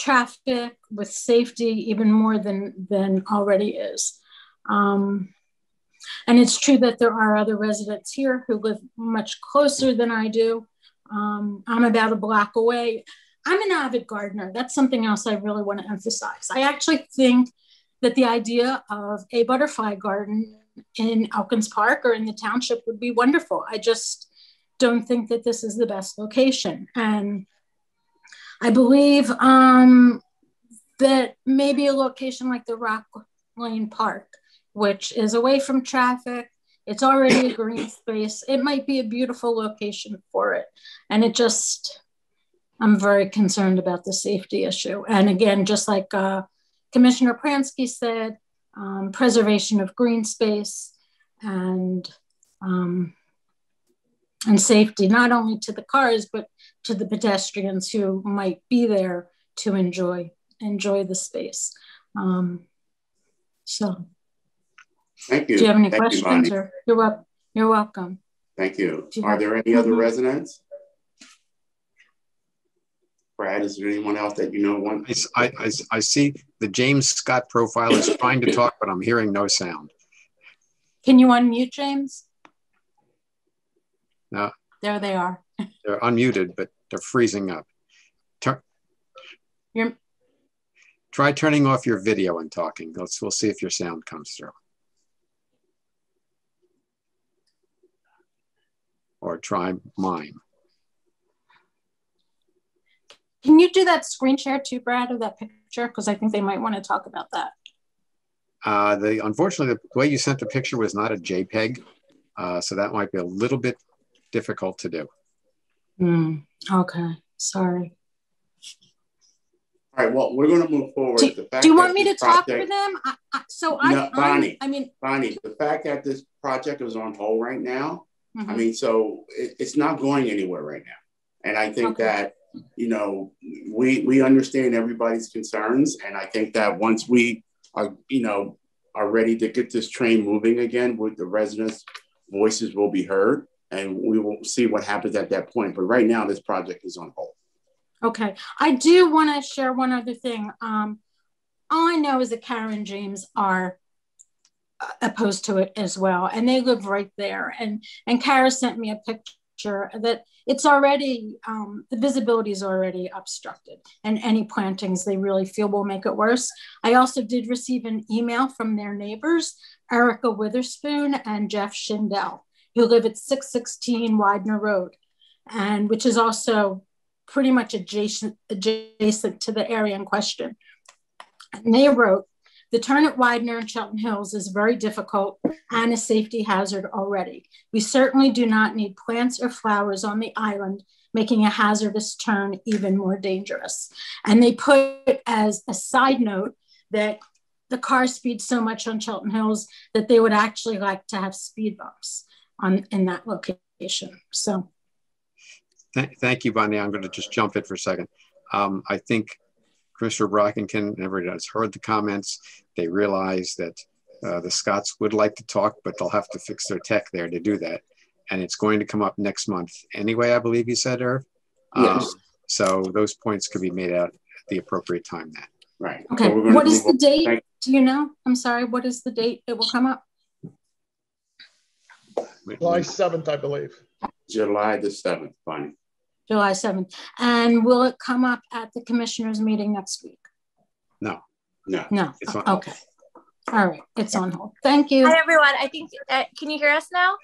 Speaker 19: traffic, with safety, even more than, than already is. Um, and it's true that there are other residents here who live much closer than I do. Um, I'm about a block away. I'm an avid gardener. That's something else I really want to emphasize. I actually think that the idea of a butterfly garden in Elkins Park or in the township would be wonderful. I just don't think that this is the best location. And I believe um, that maybe a location like the Rock Lane Park, which is away from traffic, it's already a green space. It might be a beautiful location for it. And it just, I'm very concerned about the safety issue. And again, just like uh, Commissioner Pransky said, um, preservation of green space and um, and safety, not only to the cars, but to the pedestrians who might be there to enjoy enjoy the space. Um, so,
Speaker 3: thank you.
Speaker 19: Do you have any
Speaker 3: thank
Speaker 19: questions?
Speaker 3: You,
Speaker 19: or you're wel- you're welcome.
Speaker 3: Thank you.
Speaker 19: you
Speaker 3: Are there any other residents? Brad, is there anyone else that you know want?
Speaker 9: I, I, I, I see the James Scott profile is trying to talk, but I'm hearing no sound.
Speaker 19: Can you unmute James?
Speaker 9: No,
Speaker 19: There they are. <laughs>
Speaker 9: they're unmuted, but they're freezing up. Tur-
Speaker 19: You're
Speaker 9: try turning off your video and talking. Let's, we'll see if your sound comes through. Or try mine.
Speaker 19: Can you do that screen share too, Brad, of that picture? Because I think they might want to talk about that.
Speaker 9: Uh, the unfortunately, the way you sent the picture was not a JPEG, uh, so that might be a little bit difficult to do.
Speaker 19: Hmm. okay, sorry.
Speaker 3: All right, well, we're going to move forward.
Speaker 19: Do,
Speaker 3: The fact
Speaker 19: do you want me to
Speaker 3: this
Speaker 19: talk for them? I, I, so I,
Speaker 3: No,
Speaker 19: I'm-
Speaker 3: Bonnie,
Speaker 19: I mean,
Speaker 3: Bonnie, the fact that this project is on hold right now, I
Speaker 19: Mhm.
Speaker 3: mean, so it, it's not going anywhere right now. And I think
Speaker 19: Okay.
Speaker 3: that, you know, we we understand everybody's concerns. And I think that once we are, you know, are ready to get this train moving again, with the residents' voices will be heard and we will see what happens at that point. But right now, this project is on hold.
Speaker 19: Okay, I do want to share one other thing. Um, all I know is that Karen James are uh, opposed to it as well, and they live right there. And and Kara sent me a picture that it's already um, the visibility is already obstructed, and any plantings they really feel will make it worse. I also did receive an email from their neighbors, Erica Witherspoon and Jeff Schindel, who live at 616 Widener Road, and which is also pretty much adjacent adjacent to the area in question. And they wrote, the turn at Widener and Chelten Hills is very difficult and a safety hazard already. We certainly do not need plants or flowers on the island, making a hazardous turn even more dangerous. And they put as a side note that the car speeds so much on Chelten Hills that they would actually like to have speed bumps on in that location. So
Speaker 9: Th- thank you, Bonnie. I'm going to just jump in for a second. Um, I think Commissioner Brockington and everybody has heard the comments. They realize that uh, the Scots would like to talk, but they'll have to fix their tech there to do that. And it's going to come up next month anyway, I believe you said, Irv.
Speaker 3: Yes.
Speaker 9: Um, so those points could be made out at the appropriate time then.
Speaker 3: Right.
Speaker 19: Okay,
Speaker 3: So
Speaker 19: what is the date? Do you know? I'm sorry, what is the date it will come up?
Speaker 18: July 7th, I believe.
Speaker 3: July the 7th, Bonnie.
Speaker 19: July 7th. And will it come up at the commissioners meeting next week?
Speaker 9: No.
Speaker 3: No.
Speaker 19: No,
Speaker 9: It's on hold.
Speaker 19: okay. All right, it's on hold. Thank you.
Speaker 20: Hi, everyone. I think, uh, can you hear us now?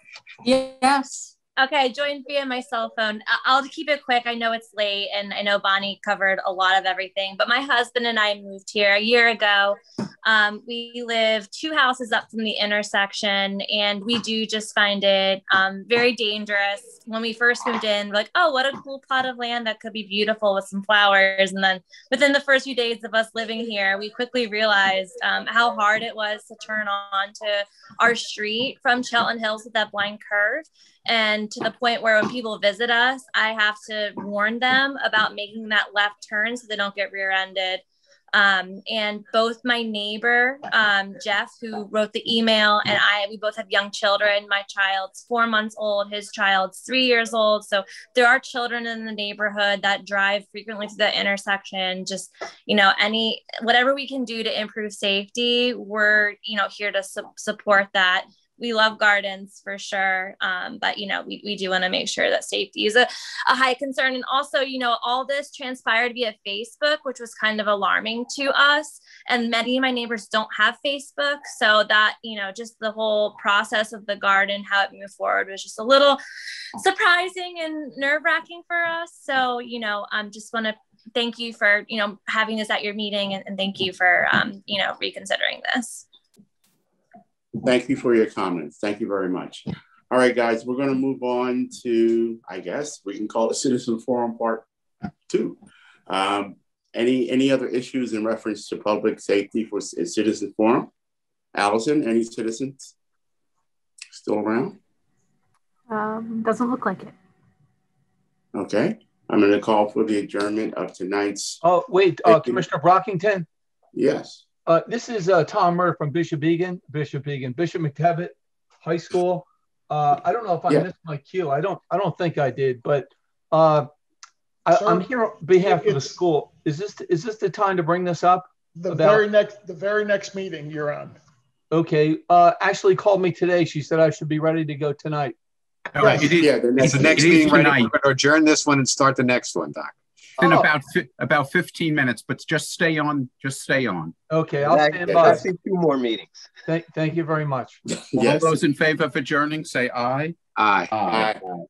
Speaker 19: Yes.
Speaker 20: Okay, joined via my cell phone. I'll keep it quick. I know it's late and I know Bonnie covered a lot of everything, but my husband and I moved here a year ago. Um, we live two houses up from the intersection and we do just find it um, very dangerous. When we first moved in, we're like, oh, what a cool plot of land that could be beautiful with some flowers. And then within the first few days of us living here, we quickly realized um, how hard it was to turn on to our street from Chelten Hills with that blind curve and to the point where when people visit us i have to warn them about making that left turn so they don't get rear-ended. Um, and both my neighbor um, jeff who wrote the email and i we both have young children. My child's four months old his child's three years old. So there are children in the neighborhood that drive frequently to the intersection. Just you know any whatever we can do to improve safety we're you know here to su- support that we love gardens for sure. Um, but, you know, we, we do want to make sure that safety is a, a high concern. And also, you know, all this transpired via Facebook, which was kind of alarming to us. And many of my neighbors don't have Facebook. So that, you know, just the whole process of the garden, how it moved forward was just a little surprising and nerve wracking for us. So, you know, I um, just want to thank you for, you know, having this at your meeting and, and thank you for, um, you know, reconsidering this.
Speaker 3: Thank you for your comments. Thank you very much. All right, guys, we're going to move on to, I guess we can call it Citizen Forum Part Two. Um, any any other issues in reference to public safety for Citizen Forum? Allison, any citizens still around?
Speaker 11: Um, doesn't look like it.
Speaker 3: Okay, I'm going to call for the adjournment of tonight's.
Speaker 21: Oh wait, uh, Commissioner Brockington.
Speaker 3: Yes.
Speaker 21: Uh, this is uh, Tom Murr from Bishop Egan, Bishop Egan, Bishop McDevitt High School. Uh, I don't know if I yeah. missed my cue. I don't. I don't think I did, but uh, I, am here on behalf of the school. Is this is this the time to bring this up?
Speaker 18: The about... very next the very next meeting you're on.
Speaker 21: Okay. Uh, Ashley called me today. She said I should be ready to go tonight.
Speaker 9: Yes. yeah, the next, the next meeting. Right, we're going to adjourn this one and start the next one, Doc
Speaker 1: in oh. about about 15 minutes, but just stay on. Just stay on.
Speaker 21: Okay, I'll stand by. I
Speaker 7: see two more meetings.
Speaker 21: Thank, thank you very much.
Speaker 1: yes. All those in favor of adjourning, say aye.
Speaker 9: Aye.
Speaker 1: Aye. aye.